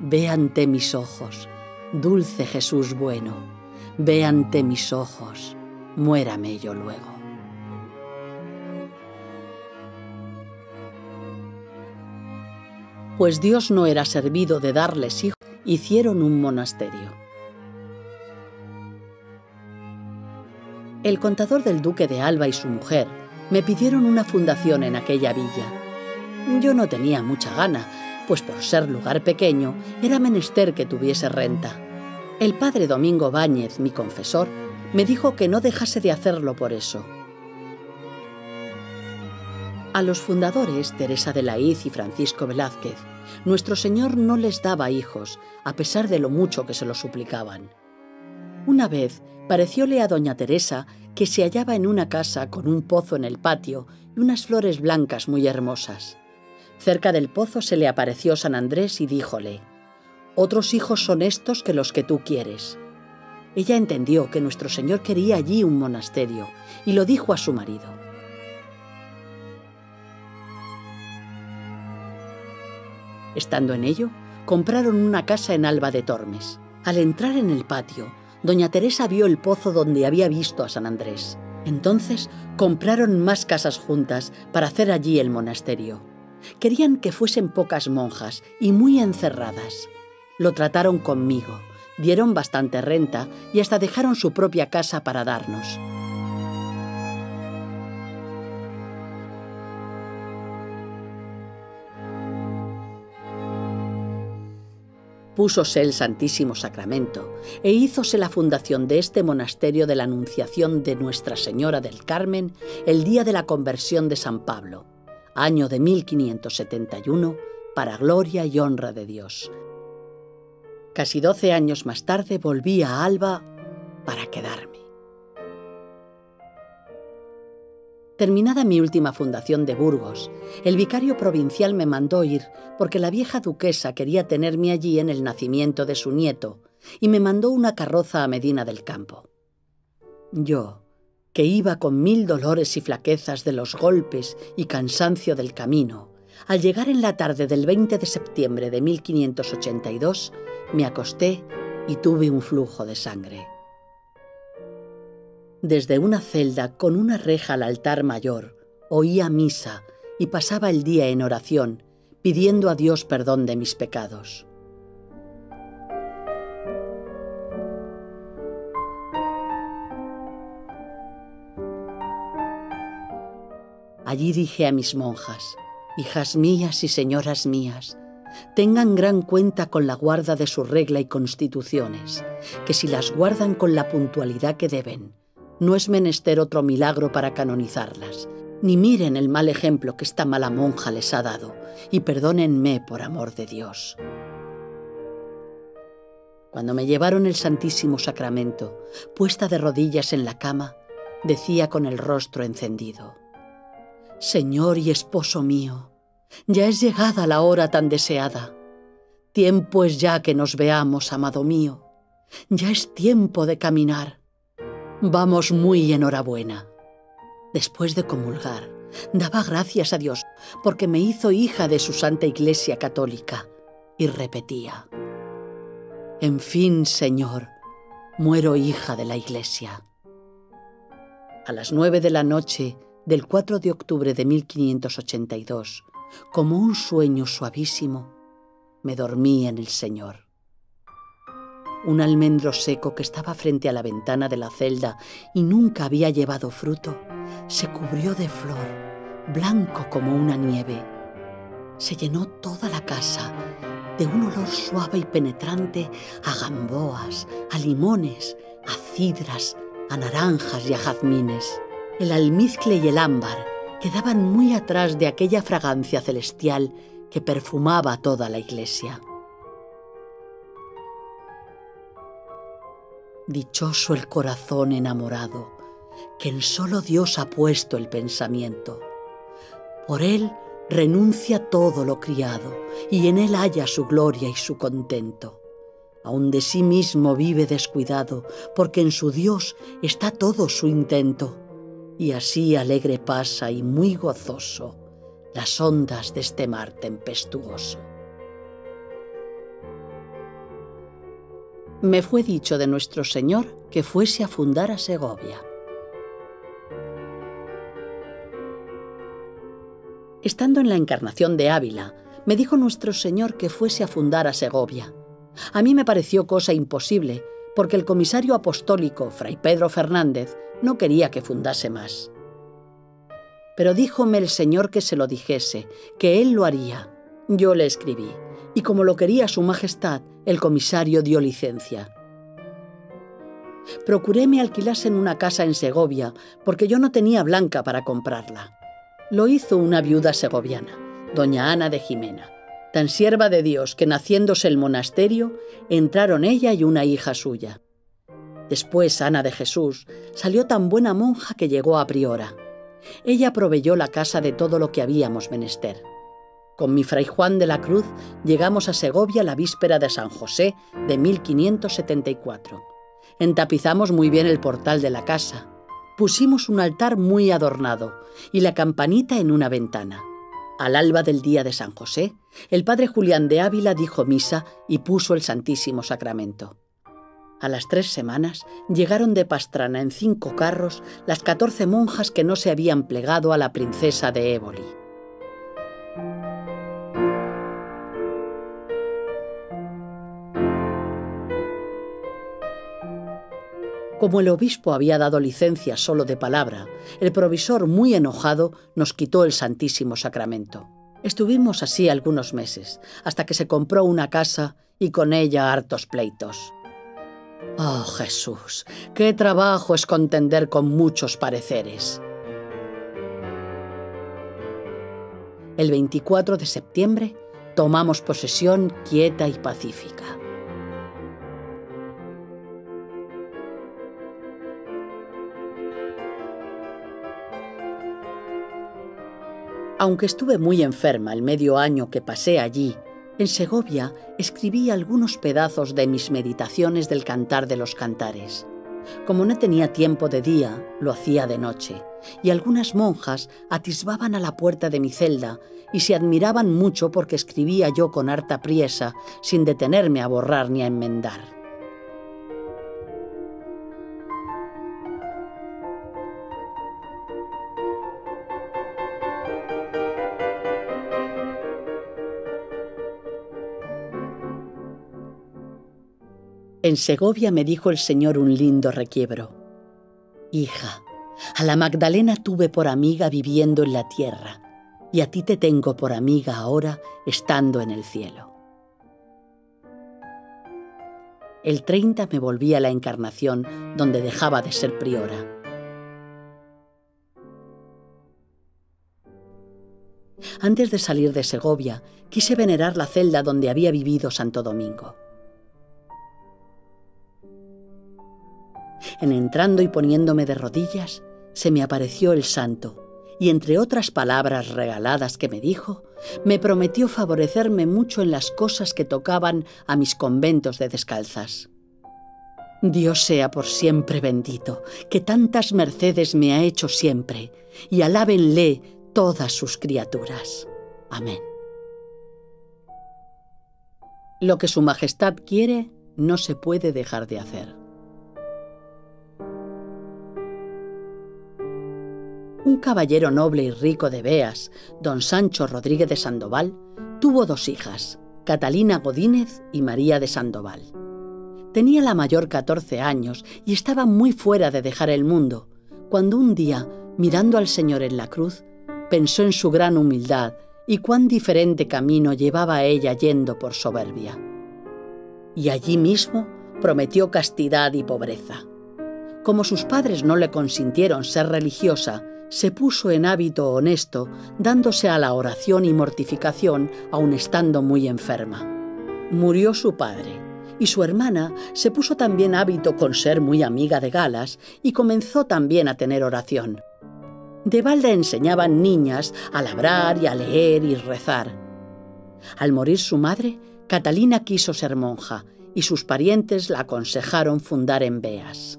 Ve ante mis ojos, dulce Jesús bueno, ve ante mis ojos, muérame yo luego. Pues Dios no era servido de darles hijos, hicieron un monasterio. el contador del duque de Alba y su mujer me pidieron una fundación en aquella villa. Yo no tenía mucha gana, pues por ser lugar pequeño era menester que tuviese renta. El padre Domingo Báñez, mi confesor, me dijo que no dejase de hacerlo por eso. A los fundadores, Teresa de Laíz y Francisco Velázquez, nuestro Señor no les daba hijos, a pesar de lo mucho que se lo suplicaban. Una vez parecióle a doña Teresa que se hallaba en una casa con un pozo en el patio y unas flores blancas muy hermosas. Cerca del pozo se le apareció San Andrés y díjole, Otros hijos son estos que los que tú quieres. Ella entendió que nuestro Señor quería allí un monasterio y lo dijo a su marido. Estando en ello, compraron una casa en Alba de Tormes. Al entrar en el patio, doña Teresa vio el pozo donde había visto a San Andrés. Entonces compraron más casas juntas para hacer allí el monasterio. Querían que fuesen pocas monjas y muy encerradas. Lo trataron conmigo, dieron bastante renta y hasta dejaron su propia casa para darnos. púsose el Santísimo Sacramento e hízose la fundación de este monasterio de la Anunciación de Nuestra Señora del Carmen el día de la conversión de San Pablo, año de 1571, para gloria y honra de Dios. Casi doce años más tarde volví a Alba para quedarme. Terminada mi última fundación de Burgos, el vicario provincial me mandó ir porque la vieja duquesa quería tenerme allí en el nacimiento de su nieto y me mandó una carroza a Medina del Campo. Yo, que iba con mil dolores y flaquezas de los golpes y cansancio del camino, al llegar en la tarde del 20 de septiembre de 1582, me acosté y tuve un flujo de sangre. Desde una celda con una reja al altar mayor, oía misa y pasaba el día en oración, pidiendo a Dios perdón de mis pecados. Allí dije a mis monjas, hijas mías y señoras mías, tengan gran cuenta con la guarda de su regla y constituciones, que si las guardan con la puntualidad que deben, no es menester otro milagro para canonizarlas, ni miren el mal ejemplo que esta mala monja les ha dado, y perdónenme por amor de Dios. Cuando me llevaron el Santísimo Sacramento, puesta de rodillas en la cama, decía con el rostro encendido, Señor y esposo mío, ya es llegada la hora tan deseada. Tiempo es ya que nos veamos, amado mío. Ya es tiempo de caminar. Vamos muy enhorabuena. Después de comulgar, daba gracias a Dios porque me hizo hija de su Santa Iglesia Católica y repetía, En fin, Señor, muero hija de la Iglesia. A las nueve de la noche del 4 de octubre de 1582, como un sueño suavísimo, me dormí en el Señor. Un almendro seco que estaba frente a la ventana de la celda y nunca había llevado fruto, se cubrió de flor, blanco como una nieve. Se llenó toda la casa de un olor suave y penetrante a gamboas, a limones, a cidras, a naranjas y a jazmines. El almizcle y el ámbar quedaban muy atrás de aquella fragancia celestial que perfumaba toda la iglesia. Dichoso el corazón enamorado, que en solo Dios ha puesto el pensamiento. Por él renuncia todo lo criado, y en él halla su gloria y su contento. Aun de sí mismo vive descuidado, porque en su Dios está todo su intento y así alegre pasa y muy gozoso las ondas de este mar tempestuoso. Me fue dicho de nuestro Señor que fuese a fundar a Segovia. Estando en la encarnación de Ávila, me dijo nuestro Señor que fuese a fundar a Segovia. A mí me pareció cosa imposible, porque el comisario apostólico, Fray Pedro Fernández, no quería que fundase más. Pero díjome el Señor que se lo dijese, que él lo haría. Yo le escribí, y como lo quería Su Majestad, el comisario dio licencia. Procuré me alquilasen una casa en Segovia, porque yo no tenía blanca para comprarla. Lo hizo una viuda segoviana, doña Ana de Jimena, tan sierva de Dios que naciéndose el monasterio, entraron ella y una hija suya. Después Ana de Jesús salió tan buena monja que llegó a priora. Ella proveyó la casa de todo lo que habíamos menester. Con mi fray Juan de la Cruz llegamos a Segovia la víspera de San José de 1574. Entapizamos muy bien el portal de la casa. Pusimos un altar muy adornado y la campanita en una ventana. Al alba del día de San José, el padre Julián de Ávila dijo misa y puso el Santísimo Sacramento. A las tres semanas llegaron de Pastrana en cinco carros las catorce monjas que no se habían plegado a la princesa de Éboli. Como el obispo había dado licencia solo de palabra, el provisor, muy enojado, nos quitó el Santísimo Sacramento. Estuvimos así algunos meses, hasta que se compró una casa y con ella hartos pleitos. Oh Jesús, qué trabajo es contender con muchos pareceres. El 24 de septiembre tomamos posesión quieta y pacífica. Aunque estuve muy enferma el medio año que pasé allí en Segovia escribí algunos pedazos de mis meditaciones del Cantar de los Cantares. Como no tenía tiempo de día, lo hacía de noche, y algunas monjas atisbaban a la puerta de mi celda y se admiraban mucho porque escribía yo con harta priesa, sin detenerme a borrar ni a enmendar. En Segovia me dijo el Señor un lindo requiebro. Hija, a la Magdalena tuve por amiga viviendo en la tierra, y a ti te tengo por amiga ahora estando en el cielo. El 30 me volví a la Encarnación, donde dejaba de ser priora. Antes de salir de Segovia, quise venerar la celda donde había vivido Santo Domingo. En entrando y poniéndome de rodillas, se me apareció el santo, y entre otras palabras regaladas que me dijo, me prometió favorecerme mucho en las cosas que tocaban a mis conventos de descalzas. Dios sea por siempre bendito, que tantas mercedes me ha hecho siempre, y alábenle todas sus criaturas. Amén. Lo que Su Majestad quiere no se puede dejar de hacer. Un caballero noble y rico de Beas, don Sancho Rodríguez de Sandoval, tuvo dos hijas, Catalina Godínez y María de Sandoval. Tenía la mayor 14 años y estaba muy fuera de dejar el mundo, cuando un día, mirando al Señor en la cruz, pensó en su gran humildad y cuán diferente camino llevaba ella yendo por soberbia. Y allí mismo prometió castidad y pobreza. Como sus padres no le consintieron ser religiosa, se puso en hábito honesto, dándose a la oración y mortificación, aun estando muy enferma. Murió su padre, y su hermana se puso también hábito con ser muy amiga de Galas y comenzó también a tener oración. De balde enseñaban niñas a labrar y a leer y rezar. Al morir su madre, Catalina quiso ser monja y sus parientes la aconsejaron fundar en Beas.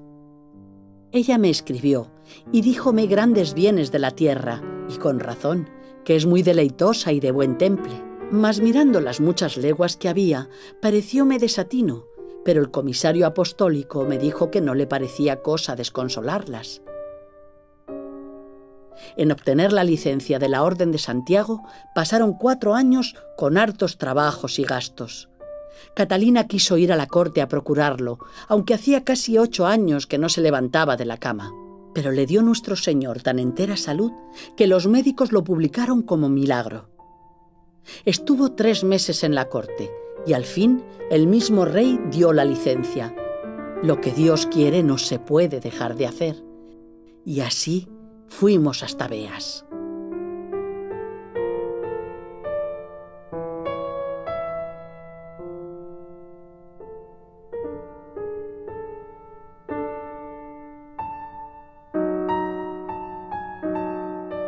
Ella me escribió y díjome grandes bienes de la tierra, y con razón, que es muy deleitosa y de buen temple. Mas mirando las muchas leguas que había, parecióme desatino, pero el comisario apostólico me dijo que no le parecía cosa desconsolarlas. En obtener la licencia de la Orden de Santiago pasaron cuatro años con hartos trabajos y gastos. Catalina quiso ir a la corte a procurarlo, aunque hacía casi ocho años que no se levantaba de la cama. Pero le dio nuestro Señor tan entera salud que los médicos lo publicaron como milagro. Estuvo tres meses en la corte y al fin el mismo rey dio la licencia. Lo que Dios quiere no se puede dejar de hacer. Y así fuimos hasta Beas.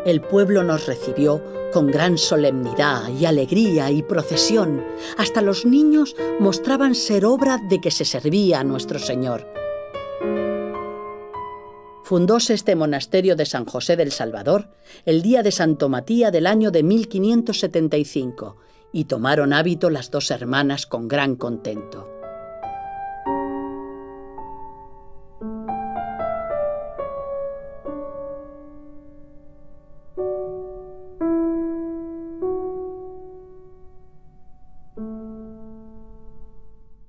El pueblo nos recibió con gran solemnidad y alegría y procesión. Hasta los niños mostraban ser obra de que se servía a nuestro Señor. Fundóse este monasterio de San José del Salvador el día de Santo Matías del año de 1575 y tomaron hábito las dos hermanas con gran contento.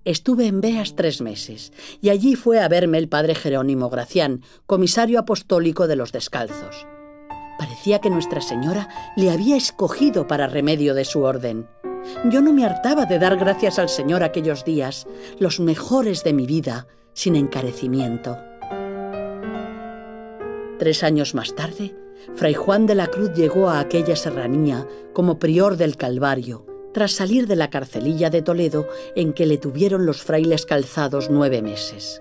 Estuve en Beas tres meses y allí fue a verme el padre Jerónimo Gracián, comisario apostólico de los descalzos. Parecía que Nuestra Señora le había escogido para remedio de su orden. Yo no me hartaba de dar gracias al Señor aquellos días, los mejores de mi vida, sin encarecimiento. Tres años más tarde, Fray Juan de la Cruz llegó a aquella serranía como prior del Calvario tras salir de la carcelilla de Toledo en que le tuvieron los frailes calzados nueve meses.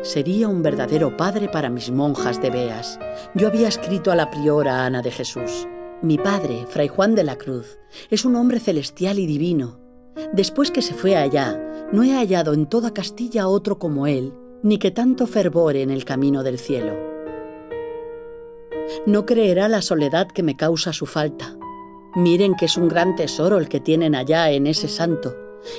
Sería un verdadero padre para mis monjas de Beas. Yo había escrito a la priora Ana de Jesús. Mi padre, Fray Juan de la Cruz, es un hombre celestial y divino. Después que se fue allá, no he hallado en toda Castilla otro como él, ni que tanto fervor en el camino del cielo. No creerá la soledad que me causa su falta. Miren que es un gran tesoro el que tienen allá en ese santo,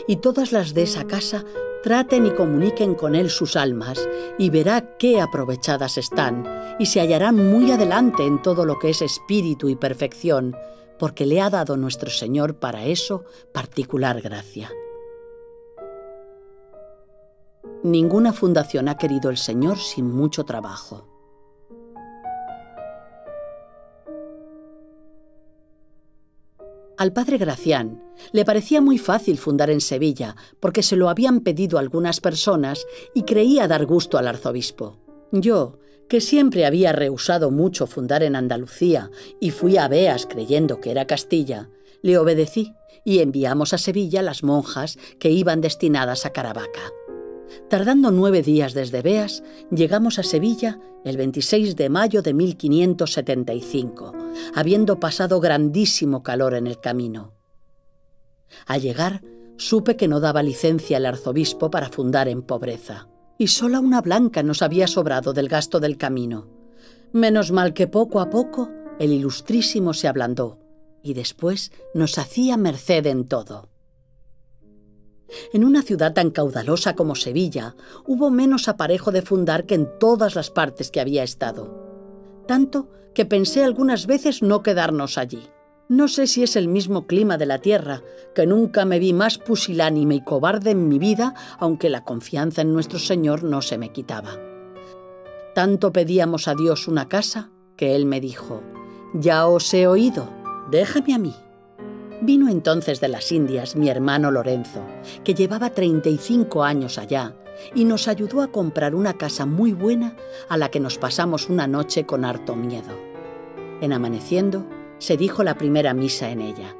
y todas las de esa casa traten y comuniquen con él sus almas, y verá qué aprovechadas están, y se hallarán muy adelante en todo lo que es espíritu y perfección, porque le ha dado nuestro Señor para eso particular gracia. Ninguna fundación ha querido el Señor sin mucho trabajo. Al padre Gracián le parecía muy fácil fundar en Sevilla, porque se lo habían pedido algunas personas y creía dar gusto al arzobispo. Yo, que siempre había rehusado mucho fundar en Andalucía y fui a Beas creyendo que era Castilla, le obedecí y enviamos a Sevilla las monjas que iban destinadas a Caravaca. Tardando nueve días desde Beas, llegamos a Sevilla el 26 de mayo de 1575, habiendo pasado grandísimo calor en el camino. Al llegar, supe que no daba licencia el arzobispo para fundar en pobreza, y sola una blanca nos había sobrado del gasto del camino. Menos mal que poco a poco el ilustrísimo se ablandó, y después nos hacía merced en todo. En una ciudad tan caudalosa como Sevilla, hubo menos aparejo de fundar que en todas las partes que había estado. Tanto que pensé algunas veces no quedarnos allí. No sé si es el mismo clima de la tierra, que nunca me vi más pusilánime y cobarde en mi vida, aunque la confianza en nuestro Señor no se me quitaba. Tanto pedíamos a Dios una casa, que Él me dijo, ya os he oído, déjame a mí. Vino entonces de las Indias mi hermano Lorenzo, que llevaba 35 años allá, y nos ayudó a comprar una casa muy buena a la que nos pasamos una noche con harto miedo. En amaneciendo, se dijo la primera misa en ella.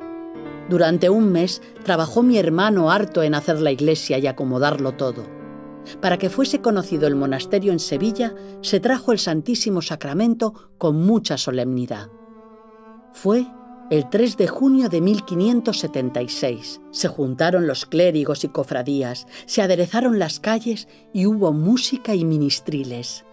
Durante un mes trabajó mi hermano harto en hacer la iglesia y acomodarlo todo. Para que fuese conocido el monasterio en Sevilla, se trajo el Santísimo Sacramento con mucha solemnidad. Fue el 3 de junio de 1576 se juntaron los clérigos y cofradías, se aderezaron las calles y hubo música y ministriles.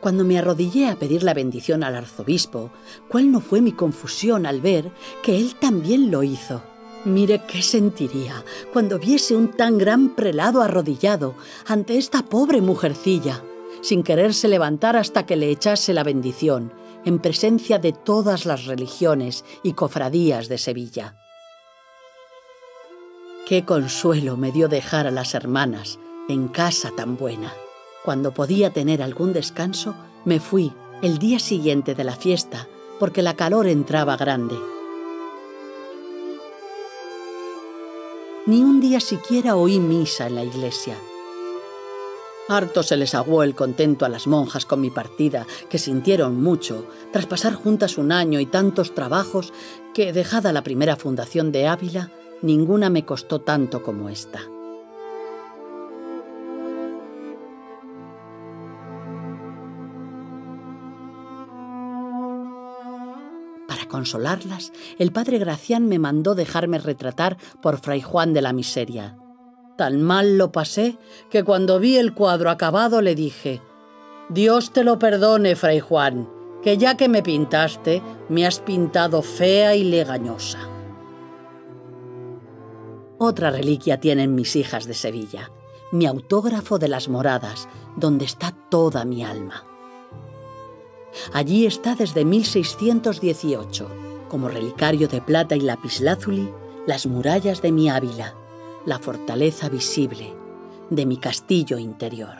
Cuando me arrodillé a pedir la bendición al arzobispo, ¿cuál no fue mi confusión al ver que él también lo hizo? Mire qué sentiría cuando viese un tan gran prelado arrodillado ante esta pobre mujercilla, sin quererse levantar hasta que le echase la bendición en presencia de todas las religiones y cofradías de Sevilla. Qué consuelo me dio dejar a las hermanas en casa tan buena. Cuando podía tener algún descanso, me fui el día siguiente de la fiesta porque la calor entraba grande. Ni un día siquiera oí misa en la iglesia. Harto se les aguó el contento a las monjas con mi partida, que sintieron mucho, tras pasar juntas un año y tantos trabajos, que, dejada la primera fundación de Ávila, ninguna me costó tanto como esta. Para consolarlas, el padre Gracián me mandó dejarme retratar por Fray Juan de la Miseria, Tan mal lo pasé que cuando vi el cuadro acabado le dije, Dios te lo perdone, Fray Juan, que ya que me pintaste, me has pintado fea y legañosa. Otra reliquia tienen mis hijas de Sevilla, mi autógrafo de las moradas, donde está toda mi alma. Allí está desde 1618, como relicario de plata y lapislázuli, las murallas de mi Ávila, la fortaleza visible de mi castillo interior.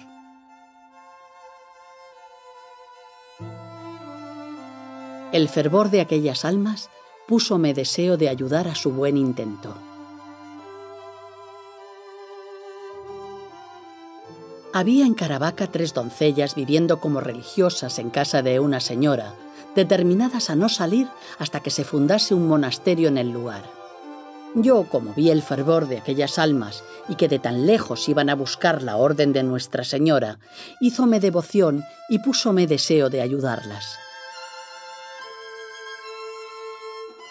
El fervor de aquellas almas púsome deseo de ayudar a su buen intento. Había en Caravaca tres doncellas viviendo como religiosas en casa de una señora, determinadas a no salir hasta que se fundase un monasterio en el lugar. Yo, como vi el fervor de aquellas almas y que de tan lejos iban a buscar la orden de Nuestra Señora, hízome devoción y púsome deseo de ayudarlas.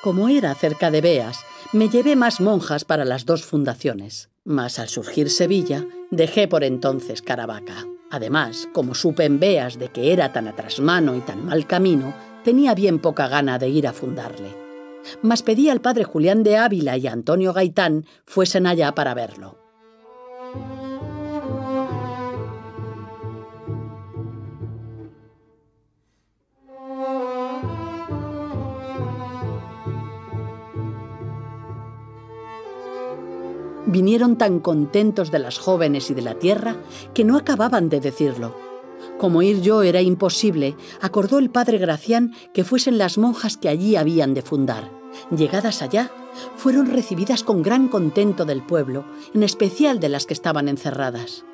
Como era cerca de Beas, me llevé más monjas para las dos fundaciones, mas al surgir Sevilla, dejé por entonces Caravaca. Además, como supe en Beas de que era tan atrasmano y tan mal camino, tenía bien poca gana de ir a fundarle. Mas pedí al padre Julián de Ávila y a Antonio Gaitán fuesen allá para verlo. Vinieron tan contentos de las jóvenes y de la tierra que no acababan de decirlo. Como ir yo era imposible, acordó el padre Gracián que fuesen las monjas que allí habían de fundar. Llegadas allá, fueron recibidas con gran contento del pueblo, en especial de las que estaban encerradas.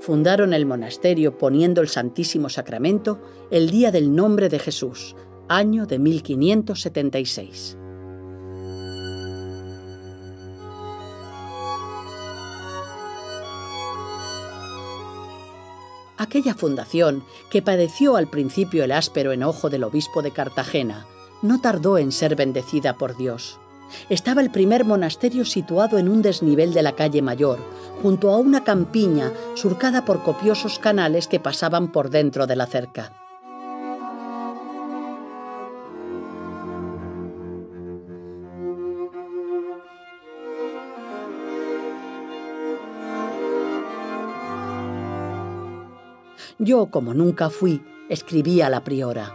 Fundaron el monasterio poniendo el Santísimo Sacramento el día del nombre de Jesús, año de 1576. Aquella fundación, que padeció al principio el áspero enojo del obispo de Cartagena, no tardó en ser bendecida por Dios. Estaba el primer monasterio situado en un desnivel de la calle Mayor, junto a una campiña surcada por copiosos canales que pasaban por dentro de la cerca. Yo, como nunca fui, escribí a la priora.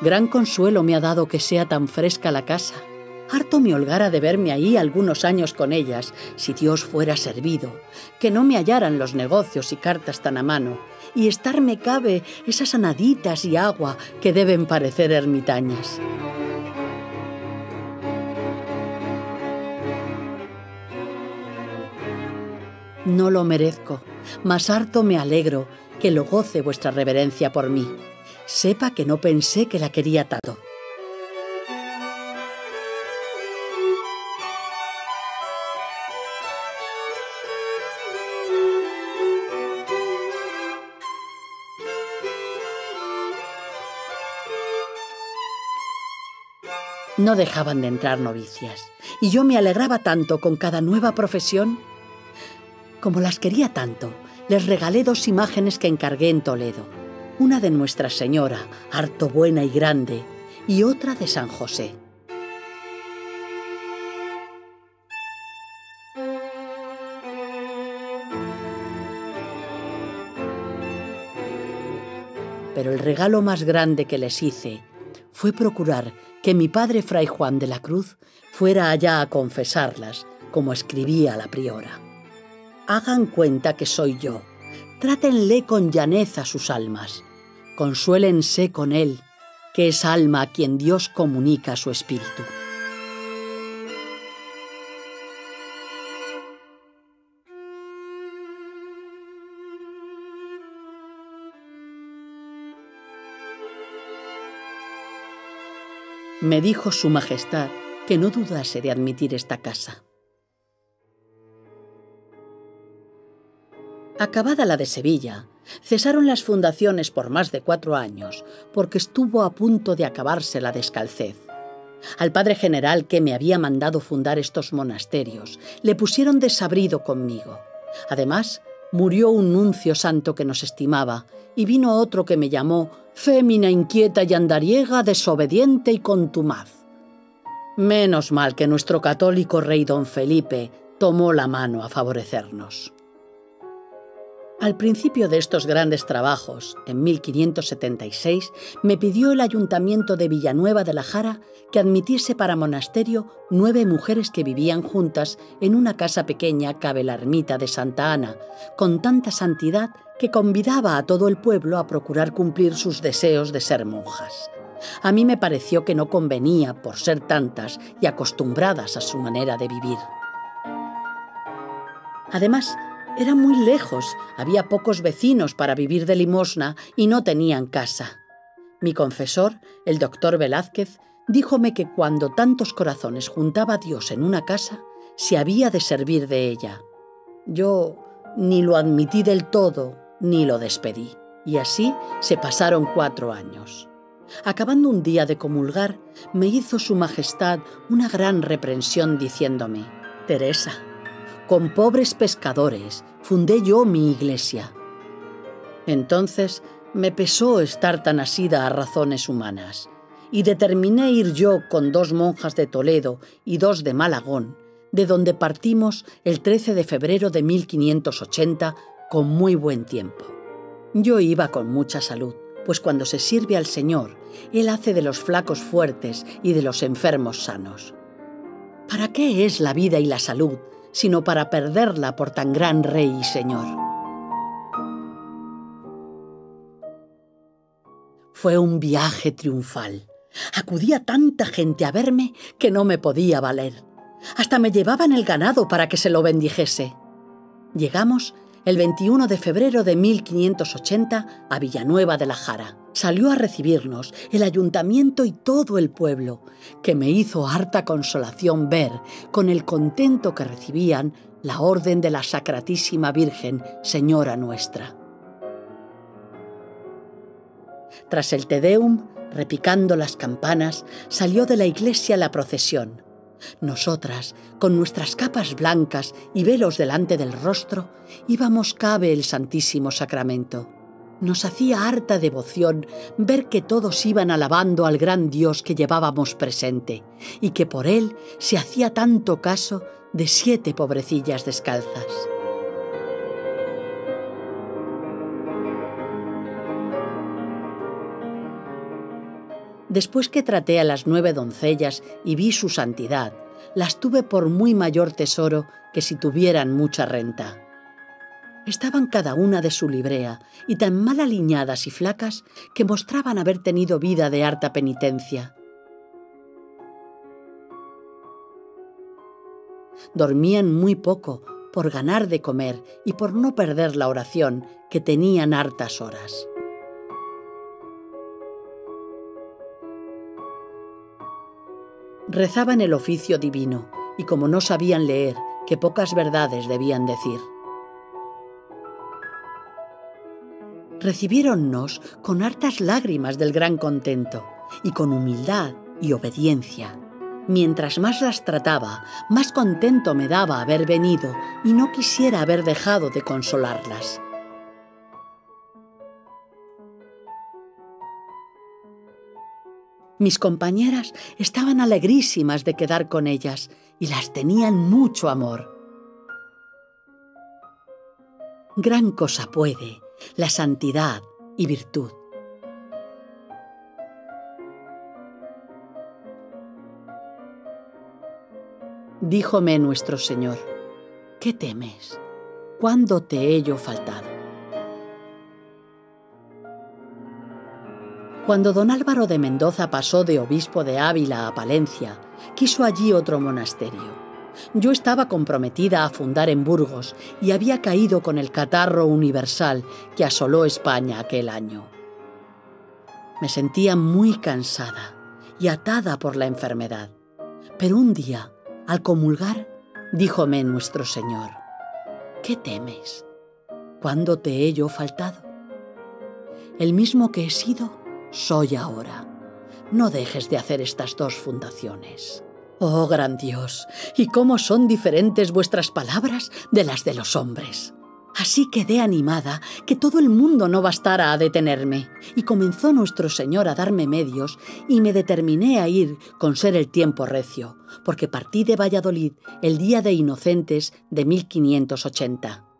Gran consuelo me ha dado que sea tan fresca la casa. Harto me holgara de verme ahí algunos años con ellas, si Dios fuera servido, que no me hallaran los negocios y cartas tan a mano, y estarme cabe esas anaditas y agua que deben parecer ermitañas. No lo merezco, mas harto me alegro que lo goce vuestra reverencia por mí. Sepa que no pensé que la quería tanto. No dejaban de entrar novicias, y yo me alegraba tanto con cada nueva profesión como las quería tanto, les regalé dos imágenes que encargué en Toledo. Una de Nuestra Señora, harto buena y grande, y otra de San José. Pero el regalo más grande que les hice fue procurar que mi padre Fray Juan de la Cruz fuera allá a confesarlas, como escribía la priora hagan cuenta que soy yo. Trátenle con llaneza sus almas. Consuélense con él, que es alma a quien Dios comunica su espíritu. Me dijo Su Majestad que no dudase de admitir esta casa. Acabada la de Sevilla, cesaron las fundaciones por más de cuatro años, porque estuvo a punto de acabarse la descalcez. Al padre general que me había mandado fundar estos monasterios, le pusieron desabrido conmigo. Además, murió un nuncio santo que nos estimaba, y vino otro que me llamó fémina inquieta y andariega, desobediente y contumaz. Menos mal que nuestro católico rey don Felipe tomó la mano a favorecernos. Al principio de estos grandes trabajos, en 1576, me pidió el ayuntamiento de Villanueva de la Jara que admitiese para monasterio nueve mujeres que vivían juntas en una casa pequeña cabe la ermita de Santa Ana, con tanta santidad que convidaba a todo el pueblo a procurar cumplir sus deseos de ser monjas. A mí me pareció que no convenía por ser tantas y acostumbradas a su manera de vivir. Además, era muy lejos, había pocos vecinos para vivir de limosna y no tenían casa. Mi confesor, el doctor Velázquez, díjome que cuando tantos corazones juntaba Dios en una casa, se había de servir de ella. Yo ni lo admití del todo, ni lo despedí. Y así se pasaron cuatro años. Acabando un día de comulgar, me hizo Su Majestad una gran reprensión diciéndome, Teresa, con pobres pescadores, fundé yo mi iglesia. Entonces me pesó estar tan asida a razones humanas, y determiné ir yo con dos monjas de Toledo y dos de Malagón, de donde partimos el 13 de febrero de 1580 con muy buen tiempo. Yo iba con mucha salud, pues cuando se sirve al Señor, Él hace de los flacos fuertes y de los enfermos sanos. ¿Para qué es la vida y la salud, sino para perderla por tan gran Rey y Señor? Fue un viaje triunfal. Acudía tanta gente a verme que no me podía valer. Hasta me llevaban el ganado para que se lo bendijese. Llegamos el 21 de febrero de 1580 a Villanueva de la Jara. Salió a recibirnos el ayuntamiento y todo el pueblo, que me hizo harta consolación ver, con el contento que recibían, la orden de la Sacratísima Virgen, Señora nuestra. Tras el Tedeum, repicando las campanas, salió de la iglesia la procesión. Nosotras, con nuestras capas blancas y velos delante del rostro, íbamos cabe el Santísimo Sacramento. Nos hacía harta devoción ver que todos iban alabando al gran Dios que llevábamos presente y que por él se hacía tanto caso de siete pobrecillas descalzas. Después que traté a las nueve doncellas y vi su santidad, las tuve por muy mayor tesoro que si tuvieran mucha renta. Estaban cada una de su librea y tan mal aliñadas y flacas que mostraban haber tenido vida de harta penitencia. Dormían muy poco por ganar de comer y por no perder la oración, que tenían hartas horas. Rezaban el oficio divino y como no sabían leer, que pocas verdades debían decir. Recibiéronnos con hartas lágrimas del gran contento y con humildad y obediencia. Mientras más las trataba, más contento me daba haber venido y no quisiera haber dejado de consolarlas. Mis compañeras estaban alegrísimas de quedar con ellas y las tenían mucho amor. Gran cosa puede la santidad y virtud. Díjome nuestro Señor, ¿qué temes? ¿Cuándo te he yo faltado? Cuando don Álvaro de Mendoza pasó de obispo de Ávila a Palencia, quiso allí otro monasterio. Yo estaba comprometida a fundar en Burgos y había caído con el catarro universal que asoló España aquel año. Me sentía muy cansada y atada por la enfermedad. Pero un día, al comulgar, díjome nuestro Señor, ¿qué temes? ¿Cuándo te he yo faltado? El mismo que he sido soy ahora. No dejes de hacer estas dos fundaciones. Oh gran Dios, y cómo son diferentes vuestras palabras de las de los hombres. Así quedé animada que todo el mundo no bastara a detenerme, y comenzó nuestro Señor a darme medios, y me determiné a ir con ser el tiempo recio, porque partí de Valladolid el día de Inocentes de 1580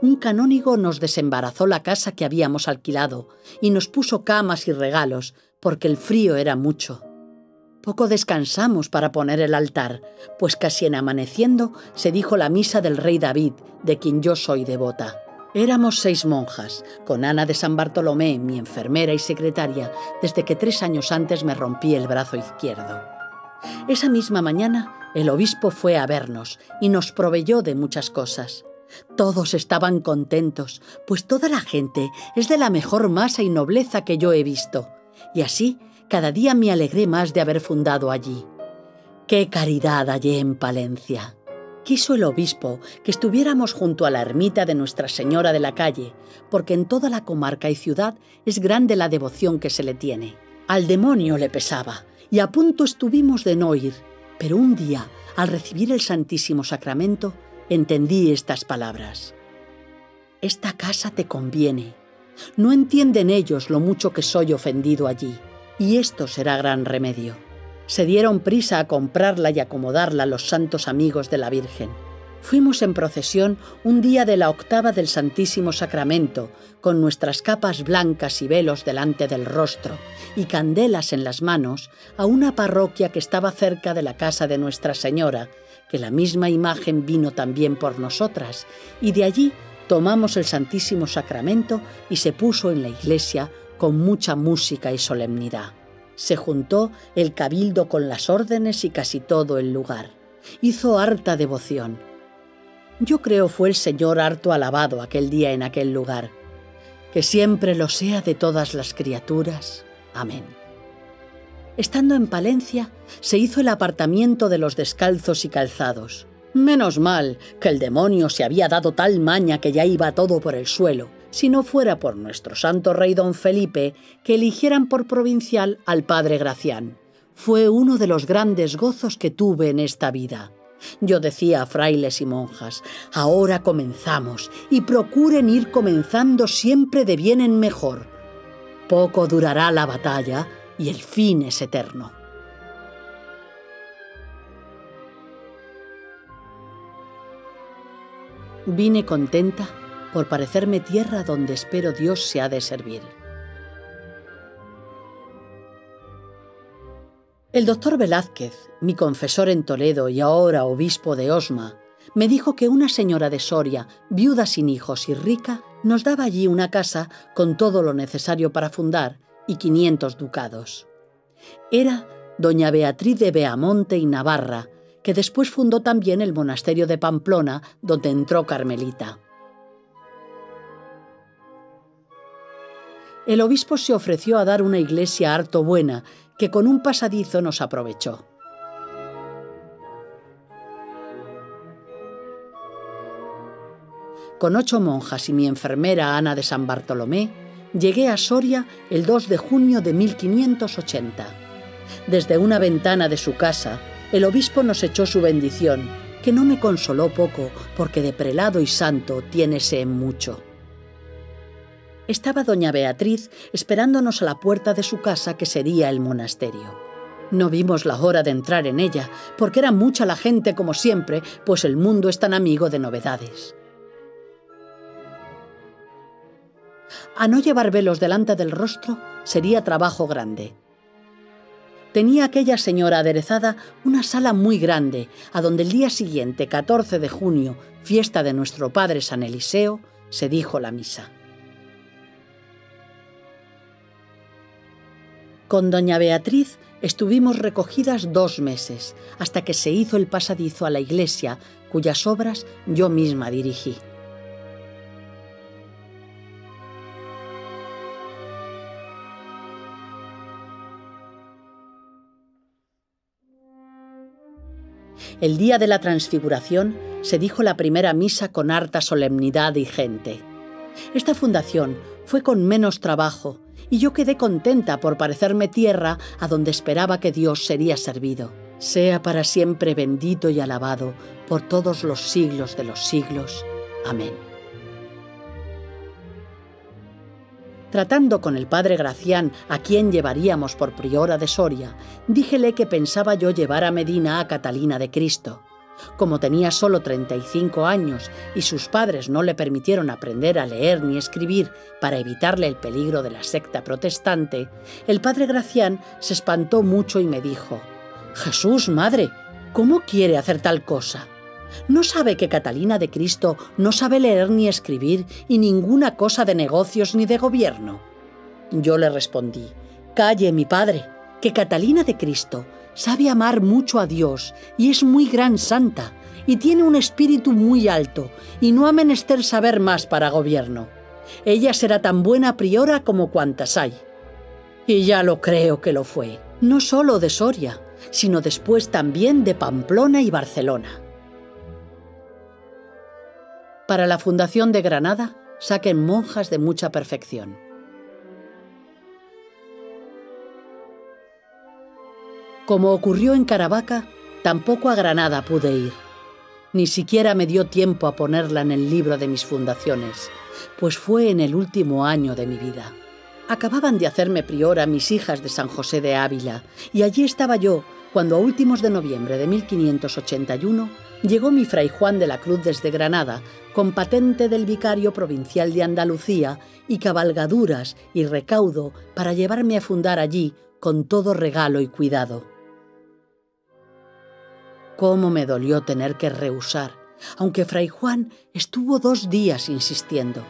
un canónigo nos desembarazó la casa que habíamos alquilado y nos puso camas y regalos, porque el frío era mucho. Poco descansamos para poner el altar, pues casi en amaneciendo se dijo la misa del rey David, de quien yo soy devota. Éramos seis monjas, con Ana de San Bartolomé, mi enfermera y secretaria, desde que tres años antes me rompí el brazo izquierdo. Esa misma mañana el obispo fue a vernos y nos proveyó de muchas cosas. Todos estaban contentos, pues toda la gente es de la mejor masa y nobleza que yo he visto, y así cada día me alegré más de haber fundado allí. ¡Qué caridad hallé en Palencia! Quiso el obispo que estuviéramos junto a la ermita de Nuestra Señora de la Calle, porque en toda la comarca y ciudad es grande la devoción que se le tiene. Al demonio le pesaba, y a punto estuvimos de no ir, pero un día, al recibir el Santísimo Sacramento, entendí estas palabras. Esta casa te conviene. No entienden ellos lo mucho que soy ofendido allí, y esto será gran remedio. Se dieron prisa a comprarla y acomodarla los santos amigos de la Virgen. Fuimos en procesión un día de la octava del Santísimo Sacramento, con nuestras capas blancas y velos delante del rostro y candelas en las manos, a una parroquia que estaba cerca de la casa de Nuestra Señora, que la misma imagen vino también por nosotras, y de allí tomamos el Santísimo Sacramento y se puso en la iglesia con mucha música y solemnidad. Se juntó el cabildo con las órdenes y casi todo el lugar. Hizo harta devoción yo creo fue el Señor harto alabado aquel día en aquel lugar. Que siempre lo sea de todas las criaturas. Amén. Estando en Palencia, se hizo el apartamiento de los descalzos y calzados. Menos mal que el demonio se había dado tal maña que ya iba todo por el suelo, si no fuera por nuestro santo rey don Felipe que eligieran por provincial al padre Gracián. Fue uno de los grandes gozos que tuve en esta vida. Yo decía a frailes y monjas, ahora comenzamos y procuren ir comenzando siempre de bien en mejor. Poco durará la batalla y el fin es eterno. Vine contenta por parecerme tierra donde espero Dios se ha de servir. El doctor Velázquez, mi confesor en Toledo y ahora obispo de Osma, me dijo que una señora de Soria, viuda sin hijos y rica, nos daba allí una casa con todo lo necesario para fundar y 500 ducados. Era doña Beatriz de Beamonte y Navarra, que después fundó también el monasterio de Pamplona, donde entró Carmelita. El obispo se ofreció a dar una iglesia harto buena que con un pasadizo nos aprovechó. Con ocho monjas y mi enfermera Ana de San Bartolomé, llegué a Soria el 2 de junio de 1580. Desde una ventana de su casa, el obispo nos echó su bendición, que no me consoló poco, porque de prelado y santo tiénese en mucho. Estaba doña Beatriz esperándonos a la puerta de su casa que sería el monasterio. No vimos la hora de entrar en ella, porque era mucha la gente como siempre, pues el mundo es tan amigo de novedades. A no llevar velos delante del rostro sería trabajo grande. Tenía aquella señora aderezada una sala muy grande, a donde el día siguiente, 14 de junio, fiesta de nuestro Padre San Eliseo, se dijo la misa. Con doña Beatriz estuvimos recogidas dos meses, hasta que se hizo el pasadizo a la iglesia, cuyas obras yo misma dirigí. El día de la transfiguración se dijo la primera misa con harta solemnidad y gente. Esta fundación fue con menos trabajo y yo quedé contenta por parecerme tierra a donde esperaba que Dios sería servido. Sea para siempre bendito y alabado por todos los siglos de los siglos. Amén. Tratando con el padre Gracián, a quien llevaríamos por priora de Soria, díjele que pensaba yo llevar a Medina a Catalina de Cristo. Como tenía solo 35 años y sus padres no le permitieron aprender a leer ni escribir para evitarle el peligro de la secta protestante, el padre Gracián se espantó mucho y me dijo, Jesús, madre, ¿cómo quiere hacer tal cosa? ¿No sabe que Catalina de Cristo no sabe leer ni escribir y ninguna cosa de negocios ni de gobierno? Yo le respondí, Calle, mi padre, que Catalina de Cristo sabe amar mucho a Dios y es muy gran santa y tiene un espíritu muy alto y no ha menester saber más para gobierno. Ella será tan buena priora como cuantas hay. Y ya lo creo que lo fue, no solo de Soria, sino después también de Pamplona y Barcelona. Para la fundación de Granada saquen monjas de mucha perfección. Como ocurrió en Caravaca, tampoco a Granada pude ir. Ni siquiera me dio tiempo a ponerla en el libro de mis fundaciones, pues fue en el último año de mi vida. Acababan de hacerme priora mis hijas de San José de Ávila, y allí estaba yo cuando a últimos de noviembre de 1581 llegó mi fray Juan de la Cruz desde Granada, con patente del vicario provincial de Andalucía y cabalgaduras y recaudo para llevarme a fundar allí con todo regalo y cuidado. Cómo me dolió tener que rehusar, aunque fray Juan estuvo dos días insistiendo.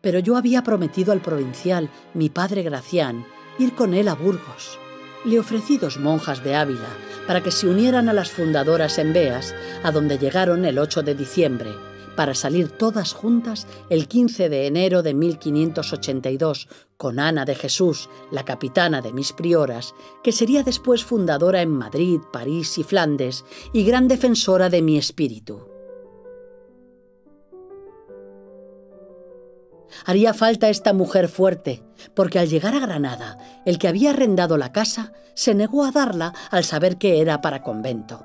Pero yo había prometido al provincial, mi padre Gracián, ir con él a Burgos. Le ofrecí dos monjas de Ávila para que se unieran a las fundadoras en Beas, a donde llegaron el 8 de diciembre, para salir todas juntas el 15 de enero de 1582 con Ana de Jesús, la capitana de mis prioras, que sería después fundadora en Madrid, París y Flandes y gran defensora de mi espíritu. Haría falta esta mujer fuerte, porque al llegar a Granada, el que había arrendado la casa se negó a darla al saber que era para convento.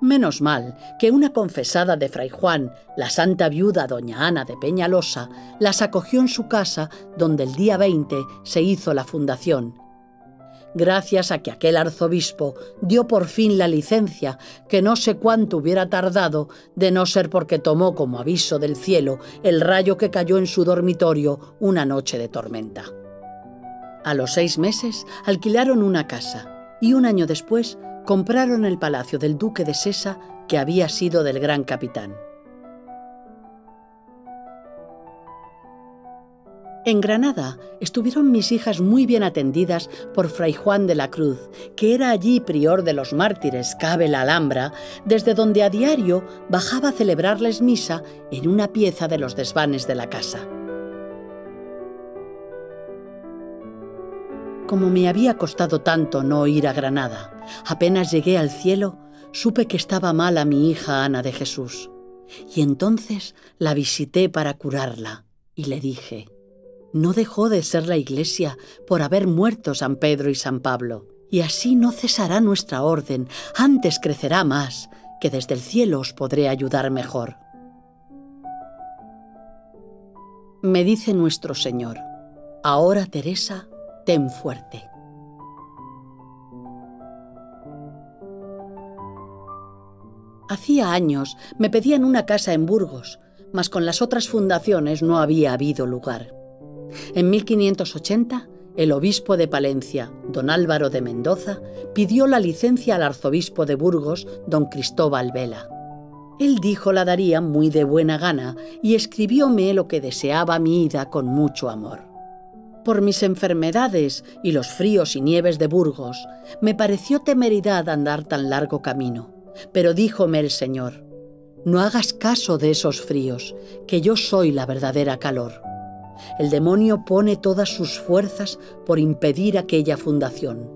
Menos mal que una confesada de Fray Juan, la santa viuda doña Ana de Peñalosa, las acogió en su casa donde el día 20 se hizo la fundación. Gracias a que aquel arzobispo dio por fin la licencia, que no sé cuánto hubiera tardado, de no ser porque tomó como aviso del cielo el rayo que cayó en su dormitorio una noche de tormenta. A los seis meses alquilaron una casa y un año después compraron el palacio del duque de Sesa que había sido del gran capitán. En Granada estuvieron mis hijas muy bien atendidas por Fray Juan de la Cruz, que era allí prior de los mártires, cabe la Alhambra, desde donde a diario bajaba a celebrarles misa en una pieza de los desvanes de la casa. Como me había costado tanto no ir a Granada, apenas llegué al cielo, supe que estaba mala mi hija Ana de Jesús. Y entonces la visité para curarla y le dije, no dejó de ser la iglesia por haber muerto San Pedro y San Pablo, y así no cesará nuestra orden, antes crecerá más, que desde el cielo os podré ayudar mejor. Me dice nuestro Señor, ahora Teresa, ten fuerte. Hacía años me pedían una casa en Burgos, mas con las otras fundaciones no había habido lugar. En 1580, el obispo de Palencia, don Álvaro de Mendoza, pidió la licencia al arzobispo de Burgos, don Cristóbal Vela. Él dijo la daría muy de buena gana y escribióme lo que deseaba mi ida con mucho amor por mis enfermedades y los fríos y nieves de Burgos, me pareció temeridad andar tan largo camino. Pero díjome el Señor, no hagas caso de esos fríos, que yo soy la verdadera calor. El demonio pone todas sus fuerzas por impedir aquella fundación.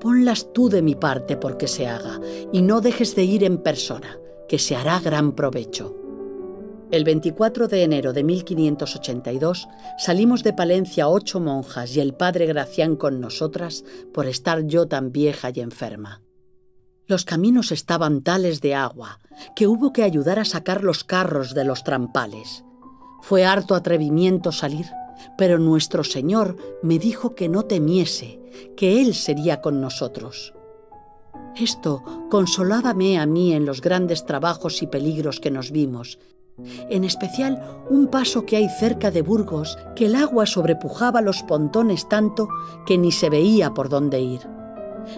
Ponlas tú de mi parte porque se haga, y no dejes de ir en persona, que se hará gran provecho. El 24 de enero de 1582 salimos de Palencia ocho monjas y el padre Gracián con nosotras por estar yo tan vieja y enferma. Los caminos estaban tales de agua que hubo que ayudar a sacar los carros de los trampales. Fue harto atrevimiento salir, pero nuestro Señor me dijo que no temiese, que Él sería con nosotros. Esto consolábame a mí en los grandes trabajos y peligros que nos vimos, en especial un paso que hay cerca de Burgos, que el agua sobrepujaba los pontones tanto que ni se veía por dónde ir.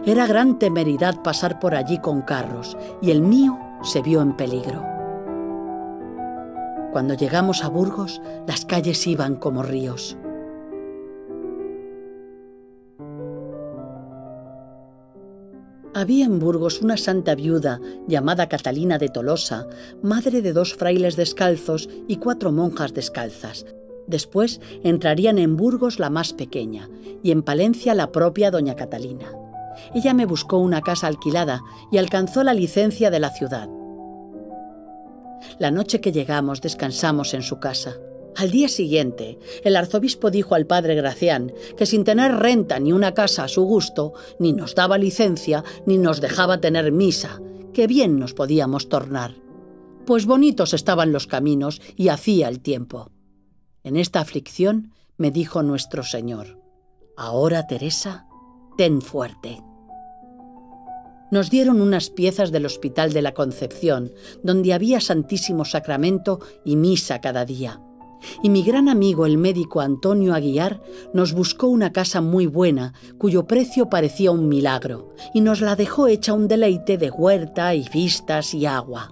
Era gran temeridad pasar por allí con carros, y el mío se vio en peligro. Cuando llegamos a Burgos, las calles iban como ríos. Había en Burgos una santa viuda llamada Catalina de Tolosa, madre de dos frailes descalzos y cuatro monjas descalzas. Después entrarían en Burgos la más pequeña y en Palencia la propia doña Catalina. Ella me buscó una casa alquilada y alcanzó la licencia de la ciudad. La noche que llegamos descansamos en su casa. Al día siguiente, el arzobispo dijo al padre Gracián que sin tener renta ni una casa a su gusto, ni nos daba licencia, ni nos dejaba tener misa, que bien nos podíamos tornar, pues bonitos estaban los caminos y hacía el tiempo. En esta aflicción me dijo nuestro Señor, Ahora, Teresa, ten fuerte. Nos dieron unas piezas del Hospital de la Concepción, donde había Santísimo Sacramento y misa cada día. Y mi gran amigo el médico Antonio Aguiar nos buscó una casa muy buena, cuyo precio parecía un milagro, y nos la dejó hecha un deleite de huerta y vistas y agua.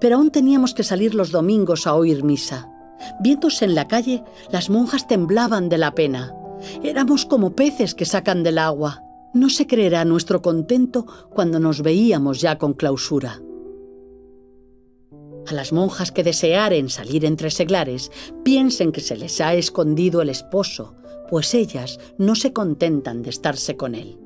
Pero aún teníamos que salir los domingos a oír misa. Viéndose en la calle, las monjas temblaban de la pena. Éramos como peces que sacan del agua. No se creerá nuestro contento cuando nos veíamos ya con clausura. A las monjas que desearen salir entre seglares, piensen que se les ha escondido el esposo, pues ellas no se contentan de estarse con él.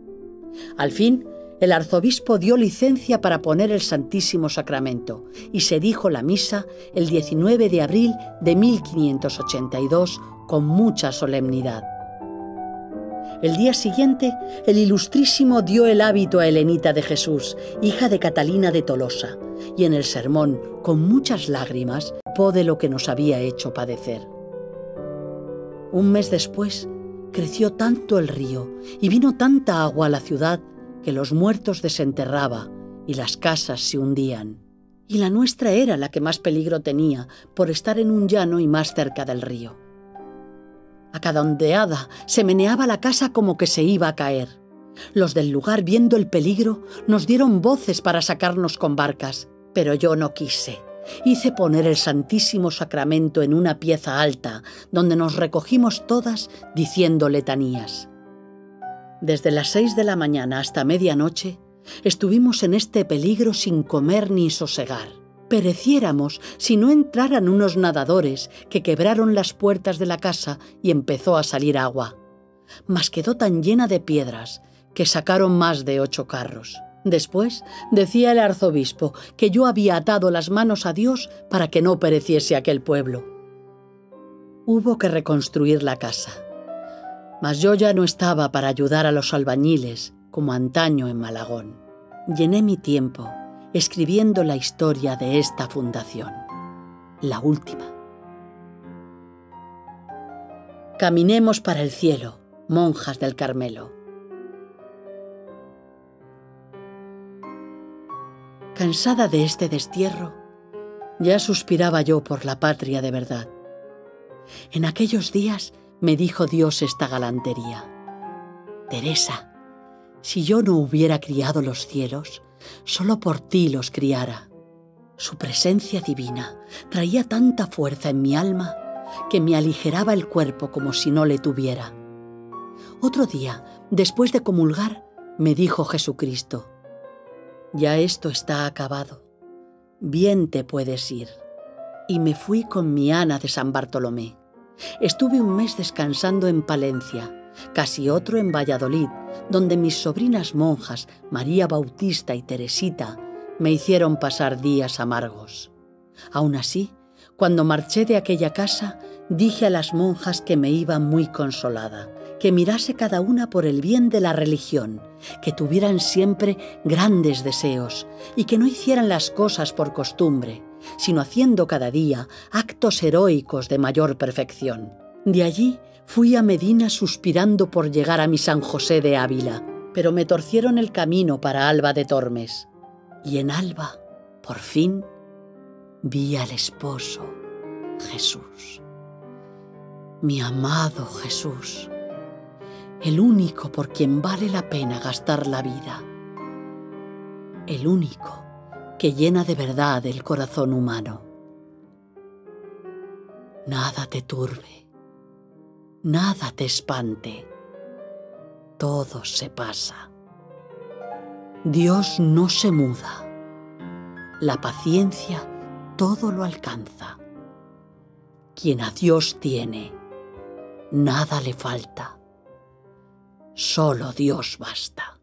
Al fin, el arzobispo dio licencia para poner el Santísimo Sacramento y se dijo la misa el 19 de abril de 1582 con mucha solemnidad. El día siguiente, el Ilustrísimo dio el hábito a Helenita de Jesús, hija de Catalina de Tolosa, y en el sermón, con muchas lágrimas, de lo que nos había hecho padecer. Un mes después, creció tanto el río y vino tanta agua a la ciudad que los muertos desenterraba y las casas se hundían. Y la nuestra era la que más peligro tenía por estar en un llano y más cerca del río. A cada ondeada se meneaba la casa como que se iba a caer. Los del lugar, viendo el peligro, nos dieron voces para sacarnos con barcas, pero yo no quise. Hice poner el Santísimo Sacramento en una pieza alta, donde nos recogimos todas diciendo letanías. Desde las seis de la mañana hasta medianoche, estuvimos en este peligro sin comer ni sosegar pereciéramos si no entraran unos nadadores que quebraron las puertas de la casa y empezó a salir agua. Mas quedó tan llena de piedras que sacaron más de ocho carros. Después decía el arzobispo que yo había atado las manos a Dios para que no pereciese aquel pueblo. Hubo que reconstruir la casa. Mas yo ya no estaba para ayudar a los albañiles como antaño en Malagón. Llené mi tiempo escribiendo la historia de esta fundación, la última. Caminemos para el cielo, monjas del Carmelo. Cansada de este destierro, ya suspiraba yo por la patria de verdad. En aquellos días me dijo Dios esta galantería. Teresa, si yo no hubiera criado los cielos, solo por ti los criara. Su presencia divina traía tanta fuerza en mi alma que me aligeraba el cuerpo como si no le tuviera. Otro día, después de comulgar, me dijo Jesucristo, ya esto está acabado, bien te puedes ir. Y me fui con mi Ana de San Bartolomé. Estuve un mes descansando en Palencia casi otro en Valladolid, donde mis sobrinas monjas, María Bautista y Teresita, me hicieron pasar días amargos. Aún así, cuando marché de aquella casa, dije a las monjas que me iba muy consolada, que mirase cada una por el bien de la religión, que tuvieran siempre grandes deseos y que no hicieran las cosas por costumbre, sino haciendo cada día actos heroicos de mayor perfección. De allí Fui a Medina suspirando por llegar a mi San José de Ávila, pero me torcieron el camino para Alba de Tormes. Y en Alba, por fin, vi al esposo, Jesús. Mi amado Jesús, el único por quien vale la pena gastar la vida. El único que llena de verdad el corazón humano. Nada te turbe nada te espante. Todo se pasa. Dios no se muda. La paciencia todo lo alcanza. Quien a Dios tiene, nada le falta. Solo Dios basta.